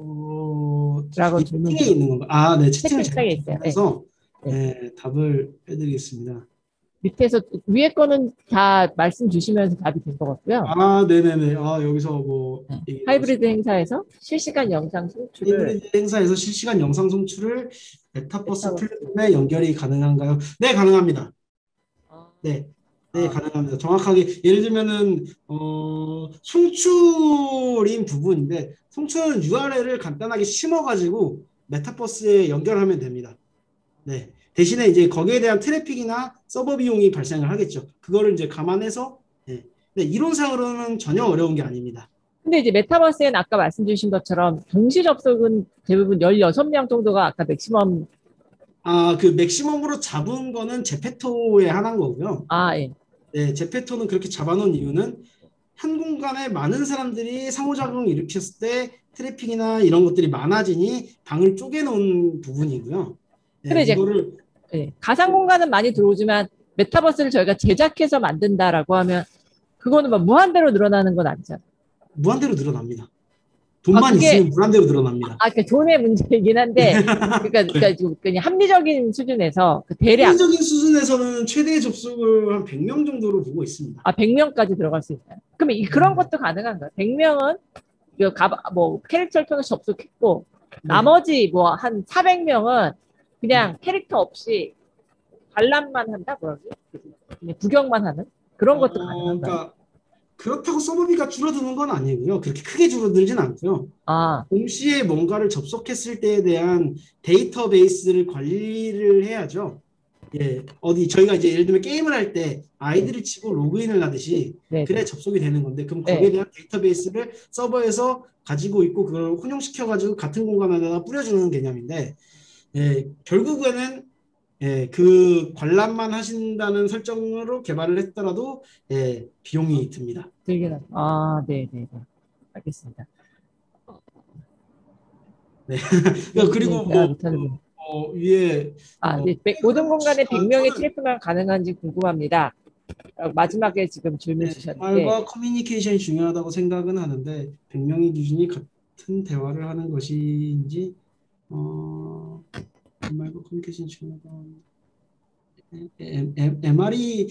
[SPEAKER 2] 어,
[SPEAKER 1] 라고
[SPEAKER 2] 이
[SPEAKER 1] 질문
[SPEAKER 2] 채팅에 있는 건가? 아, 네
[SPEAKER 1] 채팅창에 있어요. 네.
[SPEAKER 2] 해서
[SPEAKER 1] 네.
[SPEAKER 2] 네, 답을 해드리겠습니다.
[SPEAKER 1] 밑에서 위에 거는 다 말씀 주시면서 답이 된 것 같고요.
[SPEAKER 2] 아, 네네네. 아 여기서 뭐
[SPEAKER 1] 네. 하이브리드 행사에서 실시간 영상 송출을
[SPEAKER 2] 하이브리드 행사에서 실시간 영상 송출을 메타버스. 플랫폼에 연결이 가능한가요? 네, 가능합니다.
[SPEAKER 1] 아,
[SPEAKER 2] 네, 네,
[SPEAKER 1] 아.
[SPEAKER 2] 가능합니다. 정확하게 예를 들면은 어, 송출인 부분인데 송출은 URL을 간단하게 심어 가지고 메타버스에 연결하면 됩니다. 네, 대신에 이제 거기에 대한 트래픽이나 서버 비용이 발생을 하겠죠. 그거를 이제 감안해서 네, 네, 이론상으로는 전혀 어려운 게 아닙니다.
[SPEAKER 1] 근데 이제 메타버스에는 아까 말씀 주신 것처럼 동시 접속은 대부분 16명 정도가 아까 맥시멈
[SPEAKER 2] 아, 그 맥시멈으로 잡은 거는 제페토에 한한 거고요.
[SPEAKER 1] 아, 예.
[SPEAKER 2] 네, 제페토는 그렇게 잡아놓은 이유는 한 공간에 많은 사람들이 상호작용을 일으켰을 때 트래픽이나 이런 것들이 많아지니 방을 쪼개놓은 부분이고요. 네,
[SPEAKER 1] 근데 이제-
[SPEAKER 2] 이거를
[SPEAKER 1] 예. 가상 공간은 많이 들어오지만 메타버스를 저희가 제작해서 만든다라고 하면 그거는 막 무한대로 늘어나는 건 아니잖아요.
[SPEAKER 2] 무한대로 늘어납니다. 돈만
[SPEAKER 1] 아, 그게-
[SPEAKER 2] 있으면 무한대로 늘어납니다.
[SPEAKER 1] 아, 그러니까 돈의 문제이긴 한데, 그러니까, 그러니까 좀 그냥 합리적인 수준에서 그 대략
[SPEAKER 2] 합리적인 수준에서는 최대 접속을 한 100명 정도로 보고 있습니다.
[SPEAKER 1] 아 100명까지 들어갈 수 있나요? 그러면 이, 그런 것도 가능한가요? 100명은 뭐 캐릭터를 통해서 접속했고
[SPEAKER 2] 네.
[SPEAKER 1] 나머지 뭐 한 400명은 그냥 캐릭터 없이 관람만 한다 그러지? 그냥 구경만 하는 그런 것도
[SPEAKER 2] 어,
[SPEAKER 1] 가능한가요?
[SPEAKER 2] 그러니까 그렇다고 서버비가 줄어드는 건 아니고요. 그렇게 크게 줄어들진 않고요.
[SPEAKER 1] 아,
[SPEAKER 2] 동시에 뭔가를 접속했을 때에 대한 데이터베이스를 관리를 해야죠. 예, 어디 저희가 이제 예를 들면 게임을 할 때 아이디를 치고 로그인을 하듯이
[SPEAKER 1] 네.
[SPEAKER 2] 그래 접속이 되는 건데 그럼
[SPEAKER 1] 네.
[SPEAKER 2] 거기에 대한 데이터베이스를 서버에서 가지고 있고 그걸 혼용시켜 가지고 같은 공간 안에다 뿌려주는 개념인데 예, 결국에는 예, 그 관람만 하신다는 설정으로 개발을 했더라도 예, 비용이 듭니다.
[SPEAKER 1] 들긴 하 아, 네, 네, 네. 알겠습니다.
[SPEAKER 2] 그러니까 그리고
[SPEAKER 1] 네,
[SPEAKER 2] 뭐
[SPEAKER 1] 못하는 부분.
[SPEAKER 2] 어, 위에
[SPEAKER 1] 아,
[SPEAKER 2] 어,
[SPEAKER 1] 네. 백- 모든 공간에
[SPEAKER 2] 아,
[SPEAKER 1] 100명의
[SPEAKER 2] 저는-
[SPEAKER 1] 트래픽만 가능한지 궁금합니다. 어, 마지막에 지금 질문
[SPEAKER 2] 네,
[SPEAKER 1] 주셨는데
[SPEAKER 2] 말과 커뮤니케이션이 중요하다고 생각은 하는데 100명의 기준이 같은 대화를 하는 것인지 어, 말과 커뮤니케이션이 중요하다. MR이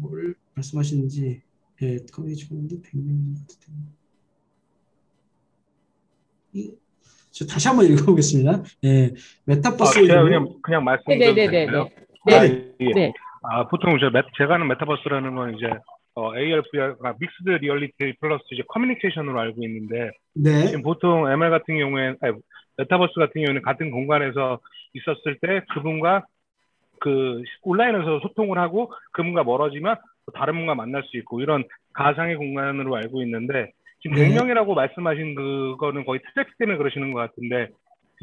[SPEAKER 2] 뭘 말씀하시는지 예, 커뮤니케이션 중요한데 100명 같은 이, 저 다시 한번 읽어보겠습니다. 예,
[SPEAKER 5] 아,
[SPEAKER 2] 메타버스
[SPEAKER 5] 제가 그냥 그냥 말씀드려도
[SPEAKER 1] 네네네네.
[SPEAKER 5] 될까요?
[SPEAKER 1] 네.
[SPEAKER 5] 아,
[SPEAKER 1] 네.
[SPEAKER 5] 예.
[SPEAKER 1] 네.
[SPEAKER 5] 아, 보통 저 메, 제가 하는 메타버스라는 건 이제 어, AR, VR, 아, mixed reality 플러스 이제 커뮤니케이션으로 알고 있는데
[SPEAKER 2] 네,
[SPEAKER 5] 지금 보통 MR 같은 경우에 아니, 메타버스 같은 경우에는 같은 공간에서 있었을 때 그분과 그 온라인에서 소통을 하고 그분과 멀어지면 또 다른 분과 만날 수 있고 이런 가상의 공간으로 알고 있는데 지금
[SPEAKER 2] 네.
[SPEAKER 5] 100명이라고 말씀하신 그거는 거의 트래픽 때문에 그러시는 것 같은데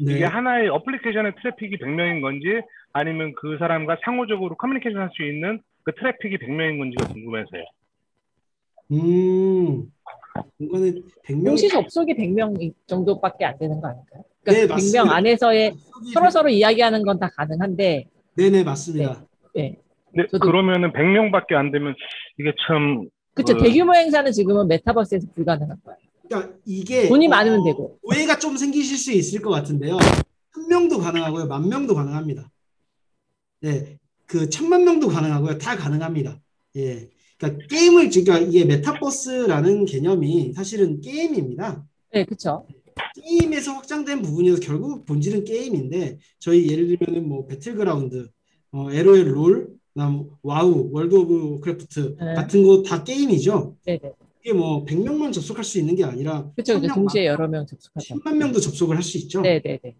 [SPEAKER 2] 네.
[SPEAKER 5] 이게 하나의 어플리케이션의 트래픽이 100명인 건지 아니면 그 사람과 상호적으로 커뮤니케이션 할 수 있는 그 트래픽이 100명인 건지가 궁금해서요.
[SPEAKER 2] 음, 공간에 100명
[SPEAKER 1] 동시 접속이 100명 정도밖에 안 되는 거 아닌가요?
[SPEAKER 2] 네,
[SPEAKER 1] 그러니까
[SPEAKER 2] 맞습니다.
[SPEAKER 1] 100명 안에서의 서로 서로 이야기하는 건 다 가능한데
[SPEAKER 2] 네네 맞습니다.
[SPEAKER 1] 네.
[SPEAKER 5] 근데
[SPEAKER 1] 저도-
[SPEAKER 5] 그러면은 100명밖에 안 되면 이게 참
[SPEAKER 1] 그쵸
[SPEAKER 5] 어.
[SPEAKER 1] 대규모 행사는 지금은 메타버스에서 불가능한 거예요.
[SPEAKER 2] 그러니까 이게
[SPEAKER 1] 돈이
[SPEAKER 2] 어,
[SPEAKER 1] 많으면 되고.
[SPEAKER 2] 오해가 좀 생기실 수 있을 것 같은데요. 한 명도 가능하고요, 만 명도 가능합니다. 네, 그 천만 명도 가능하고요, 다 가능합니다. 예, 그러니까 게임을 그러니까 이게 메타버스라는 개념이 사실은 게임입니다.
[SPEAKER 1] 네, 그쵸.
[SPEAKER 2] 게임에서 확장된 부분이어서 결국 본질은 게임인데 저희 예를 들면은 뭐 배틀그라운드, 어, LOL 롤, 그다음 WoW, World of Craft
[SPEAKER 1] 네.
[SPEAKER 2] 같은 거 다 게임이죠.
[SPEAKER 1] 네, 네.
[SPEAKER 2] 이게 뭐 100명만 접속할 수 있는 게 아니라. 1000명,
[SPEAKER 1] 동시에 여러 명 접속하죠.
[SPEAKER 2] 10만 명도 접속을 할 수 있죠.
[SPEAKER 1] 네, 네, 네.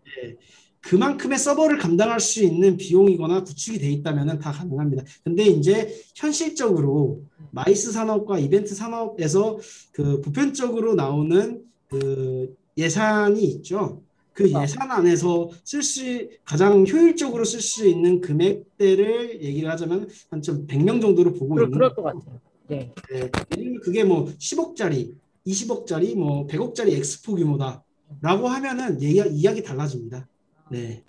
[SPEAKER 2] 그만큼의 서버를 감당할 수 있는 비용이거나 구축이 돼 있다면 다 가능합니다. 근데 이제 현실적으로 MICE 산업과 이벤트 산업에서 그 보편적으로 나오는 그 예산이 있죠. 그
[SPEAKER 1] 어.
[SPEAKER 2] 예산 안에서 쓸 수 가장 효율적으로 쓸 수 있는 금액대를 얘기를 하자면 한 좀 100명 정도로 보고
[SPEAKER 1] 그럴,
[SPEAKER 2] 있는
[SPEAKER 1] 그럴 것 같아요. 네.
[SPEAKER 2] 네, 그게 뭐 10억짜리 20억짜리 뭐 100억짜리 엑스포 규모다라고 하면은 얘기, 이야기 달라집니다. 네.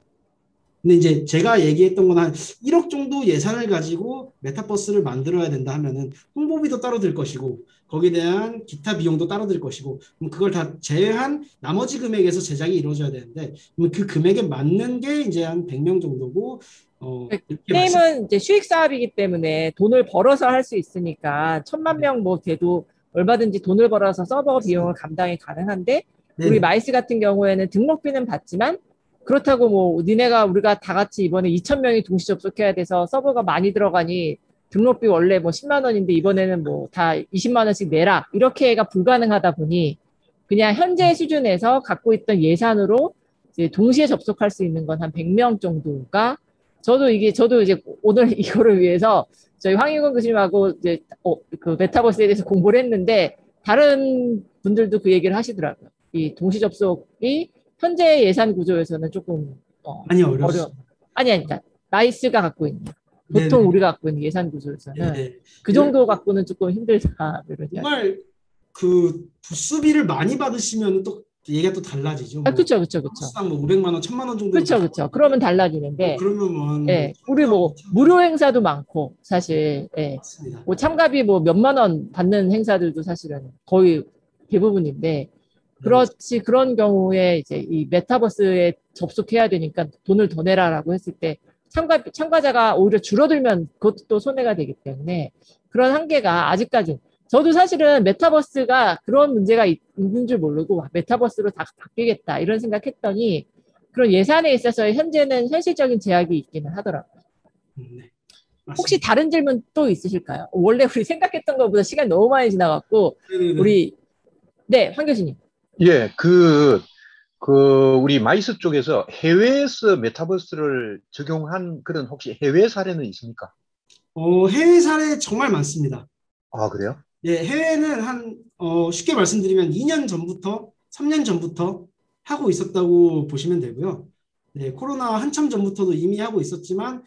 [SPEAKER 2] 근데 이제 제가 얘기했던 건 한 1억 정도 예산을 가지고 메타버스를 만들어야 된다 하면은 홍보비도 따로 들 것이고 거기에 대한 기타 비용도 따로 들 것이고 그럼 그걸 다 제외한 나머지 금액에서 제작이 이루어져야 되는데 그 금액에 맞는 게 이제 한 100명 정도고 어 이렇게 말씀-
[SPEAKER 1] 게임은 이제 수익 사업이기 때문에 돈을 벌어서 할 수 있으니까 천만 명뭐 돼도 얼마든지 돈을 벌어서 서버 비용을 감당이 가능한데 우리. MICE 같은 경우에는 등록비는 받지만 그렇다고 뭐 니네가 우리가 다 같이 이번에 2천 명이 동시 접속해야 돼서 서버가 많이 들어가니 등록비 원래 뭐 10만 원인데 이번에는 뭐 다 20만 원씩 내라 이렇게가 불가능하다 보니 그냥 현재 수준에서 갖고 있던 예산으로 이제 동시에 접속할 수 있는 건 한 100명 정도가 저도 이게 저도 이제 오늘 이거를 위해서 저희 황희건 교수님하고 이제 어, 그 메타버스에 대해서 공부를 했는데 다른 분들도 그 얘기를 하시더라고요. 이 동시 접속이 현재 예산 구조에서는 조금 어,
[SPEAKER 2] 많이
[SPEAKER 1] 어려.
[SPEAKER 2] 어렵습니다.
[SPEAKER 1] 아니 아니 그러니까 MICE가 갖고 있는 보통
[SPEAKER 2] 네네.
[SPEAKER 1] 우리가 갖고 있는 예산 구조에서는
[SPEAKER 2] 네.
[SPEAKER 1] 그 정도 갖고는 조금 힘들다.
[SPEAKER 2] 정말 그 부스비를 많이 받으시면 또 얘기가 또 달라지죠.
[SPEAKER 1] 아 그렇죠 그렇죠 그렇죠.
[SPEAKER 2] 뭐 500만 원, 1000만 원 정도.
[SPEAKER 1] 그렇죠 그렇죠. 그러면 달라지는데.
[SPEAKER 2] 그러면 뭐
[SPEAKER 1] 예, 우리 뭐 무료 행사도 많고 사실 예,
[SPEAKER 2] 맞습니다.
[SPEAKER 1] 뭐 참가비 뭐 몇만 원 받는 행사들도 사실은 거의 대부분인데 그렇지 그런 경우에 이제 이 메타버스에 접속해야 되니까 돈을 더 내라라고 했을 때 참가 참가자가 오히려 줄어들면 그것도 또 손해가 되기 때문에 그런 한계가 아직까지 저도 사실은 메타버스가 그런 문제가 있- 있는 줄 모르고 와, 메타버스로 다 바뀌겠다 이런 생각했더니 그런 예산에 있어서 현재는 현실적인 제약이 있기는 하더라고요.
[SPEAKER 2] 음, 네.
[SPEAKER 1] 혹시. 다른 질문 또 있으실까요? 원래 우리 생각했던 것보다 시간이 너무 많이 지나갔고
[SPEAKER 2] 네네네.
[SPEAKER 1] 우리 네, 황 교수님.
[SPEAKER 3] 예, 그, 그, 우리 MICE 쪽에서 해외에서 메타버스를 적용한 그런 혹시 해외 사례는 있습니까?
[SPEAKER 2] 어, 해외 사례 정말 많습니다.
[SPEAKER 3] 아, 그래요?
[SPEAKER 2] 예, 해외는 한 어, 쉽게 말씀드리면 2년 전부터 3년 전부터 하고 있었다고 보시면 되고요. 네, 코로나 한참 전부터도 이미 하고 있었지만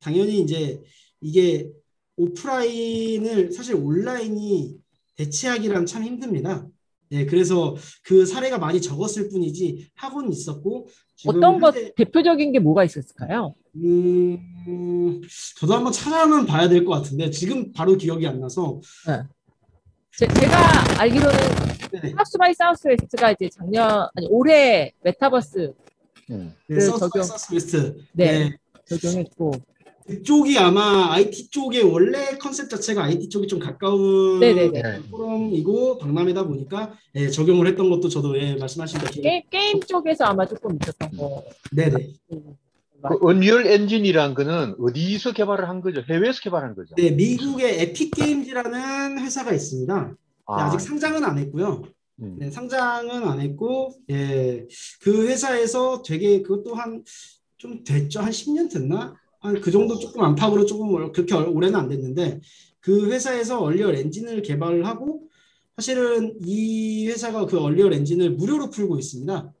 [SPEAKER 2] 당연히 이제 이게 오프라인을 사실 온라인이 대체하기란 참 힘듭니다. 네, 그래서 그 사례가 많이 적었을 뿐이지 하고는 있었고
[SPEAKER 1] 어떤 것
[SPEAKER 2] 현재-
[SPEAKER 1] 대표적인 게 뭐가 있었을까요?
[SPEAKER 2] 음, 저도 한번 찾아는 봐야 될 것 같은데 지금 바로 기억이 안 나서
[SPEAKER 1] 제, 가 알기로는
[SPEAKER 2] 네네.
[SPEAKER 1] South by Southwest가 이제 작년 아니 올해 메타버스
[SPEAKER 3] 음.
[SPEAKER 2] 네,
[SPEAKER 1] 그
[SPEAKER 2] 사우스
[SPEAKER 1] 적용-
[SPEAKER 2] 사우스 웨스트.
[SPEAKER 1] 네.
[SPEAKER 2] 네.
[SPEAKER 1] 적용했고
[SPEAKER 2] 그쪽이 아마 IT 쪽의 원래 컨셉 자체가 IT 쪽이 좀 가까운
[SPEAKER 1] 네네네.
[SPEAKER 3] 네.
[SPEAKER 2] 포럼이고 박람회다 보니까 예, 적용을 했던 것도 저도 예, 말씀하신 대로
[SPEAKER 1] 게임, 게임 쪽에서 아마 조금 있었던 거.
[SPEAKER 2] 네네.
[SPEAKER 3] 그 Unreal Engine이란 거는 어디서 개발을 한 거죠? 해외에서 개발한 거죠?
[SPEAKER 2] 네, 미국의 Epic Games라는 회사가 있습니다. 네, 아직 상장은 안 했고요.
[SPEAKER 3] 음.
[SPEAKER 2] 네, 상장은 안 했고, 예, 그 회사에서 되게 그것도 한 좀 됐죠. 한 10년 됐나? 한 그 정도 조금 안팎으로 조금 올- 그렇게 올- 오래는 안 됐는데, 그 회사에서 Unreal Engine을 개발을 하고, 사실은 이 회사가 그 Unreal Engine을 무료로 풀고 있습니다.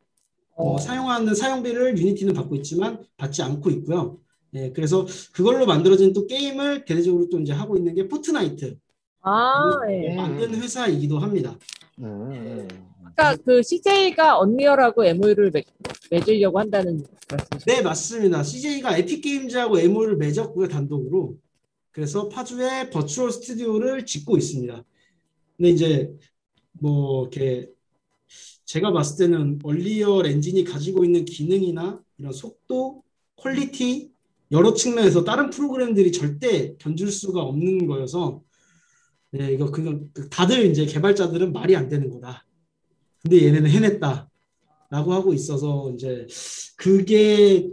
[SPEAKER 2] 어,
[SPEAKER 1] 어.
[SPEAKER 2] 사용하는 사용비를 Unity는 받고 있지만 받지 않고 있고요. 예, 그래서 그걸로 만들어진 또 게임을 대대적으로 또 이제 하고 있는 게 Fortnite
[SPEAKER 1] 아, 예.
[SPEAKER 3] 음.
[SPEAKER 2] 만든 회사이기도 합니다.
[SPEAKER 3] 음.
[SPEAKER 1] 아까 그 CJ가 Unreal하고 MOU를 맺, 맺으려고 한다는 말씀이시죠?
[SPEAKER 2] 네, 맞습니다. CJ가 에픽 게임즈하고 MO를 맺었고요, 단독으로. 그래서 파주에 virtual 스튜디오를 짓고 있습니다. 근데 이제 뭐 이렇게 제가 봤을 때는 Unreal Engine이 가지고 있는 기능이나 이런 속도, quality 여러 측면에서 다른 프로그램들이 절대 견줄 수가 없는 거여서 네, 이거 그냥 다들 이제 개발자들은 말이 안 되는 거다. 근데 얘네는 해냈다. 라고 하고 있어서 이제 그게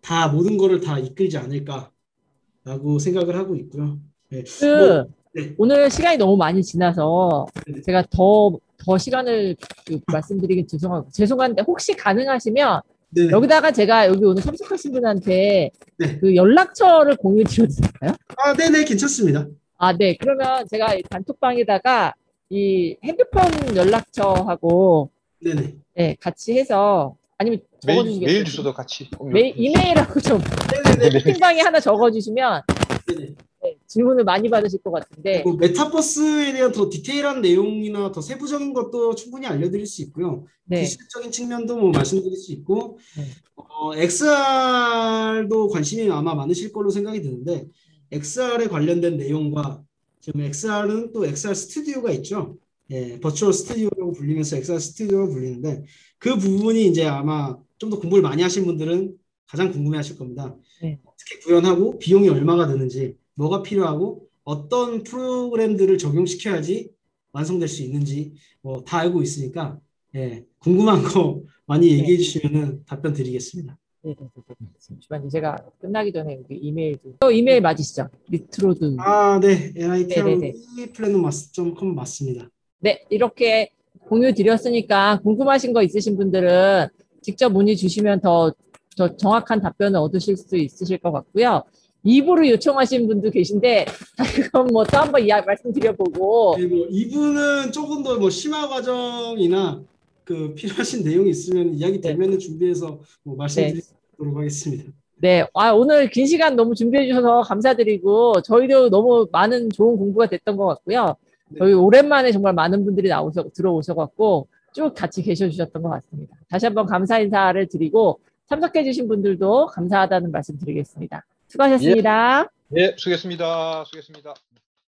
[SPEAKER 2] 다 모든 거를 다 이끌지 않을까라고 생각을 하고 있고요. 네.
[SPEAKER 1] 그
[SPEAKER 2] 뭐, 네.
[SPEAKER 1] 오늘 시간이 너무 많이 지나서
[SPEAKER 2] 네.
[SPEAKER 1] 제가 더, 더 시간을 그 말씀드리긴 죄송하고 죄송한데 혹시 가능하시면
[SPEAKER 2] 네.
[SPEAKER 1] 여기다가 제가 여기 오늘 참석하신 분한테
[SPEAKER 2] 네.
[SPEAKER 1] 그 연락처를 공유 드려도 될까요?
[SPEAKER 2] 아, 네네, 괜찮습니다.
[SPEAKER 1] 아, 네. 그러면 제가 이 단톡방에다가 이 핸드폰 연락처하고
[SPEAKER 2] 네네.
[SPEAKER 1] 네, 같이 해서 아니면
[SPEAKER 3] 메일? 메일 주소도 같이.
[SPEAKER 1] 메일, 이메일하고 좀. 채팅방에 하나 적어주시면
[SPEAKER 2] 네네.
[SPEAKER 1] 네, 질문을 많이 받으실 것 같은데
[SPEAKER 2] 뭐 메타버스에 대한 더 디테일한 내용이나 더 세부적인 것도 충분히 알려드릴 수 있고요.
[SPEAKER 1] 네,
[SPEAKER 2] 기술적인 측면도 뭐 말씀드릴 수 있고,
[SPEAKER 1] 네.
[SPEAKER 2] 어, XR도 관심이 아마 많으실 걸로 생각이 드는데, XR에 관련된 내용과 지금 XR은 또 XR 스튜디오가 있죠. 예, 버추얼 스튜디오라고 불리면서 XR 스튜디오라고 불리는데 그 부분이 이제 아마 좀 더 공부를 많이 하신 분들은 가장 궁금해 하실 겁니다.
[SPEAKER 1] 네.
[SPEAKER 2] 어떻게 구현하고 비용이 얼마가 드는지, 뭐가 필요하고 어떤 프로그램들을 적용시켜야지 완성될 수 있는지 뭐 다 알고 있으니까 예, 궁금한 거 많이 얘기해 주시면은 답변 드리겠습니다.
[SPEAKER 1] 네, 네, 네, 네. 잠시만요. 제가 끝나기 전에 이메일도 또 이메일 맞으시죠? 리트로드
[SPEAKER 2] 아, 네, NITL
[SPEAKER 1] 네,
[SPEAKER 2] 플래너마스.com 맞습니다.
[SPEAKER 1] 네, 이렇게 공유 드렸으니까 궁금하신 거 있으신 분들은 직접 문의 주시면 더, 더 정확한 답변을 얻으실 수 있으실 것 같고요. 입으로 요청하신 분도 계신데, 그건 뭐 또 한번 이야 말씀드려보고,
[SPEAKER 2] 그리고 이분은 조금 더 뭐 심화 과정이나 그 필요하신 내용이 있으면 이야기 되면은 준비해서 뭐 말씀드리도록 하겠습니다.
[SPEAKER 1] 네, 아, 오늘 긴 시간 너무 준비해 주셔서 감사드리고, 저희도 너무 많은 좋은 공부가 됐던 것 같고요.
[SPEAKER 2] 네.
[SPEAKER 1] 저희 오랜만에 정말 많은 분들이 나오셔, 들어오셔갖고, 쭉 같이 계셔 주셨던 것 같습니다. 다시 한번 감사 인사를 드리고, 참석해 주신 분들도 감사하다는 말씀 드리겠습니다. 수고하셨습니다.
[SPEAKER 3] 네, 수고했습니다. 수고했습니다.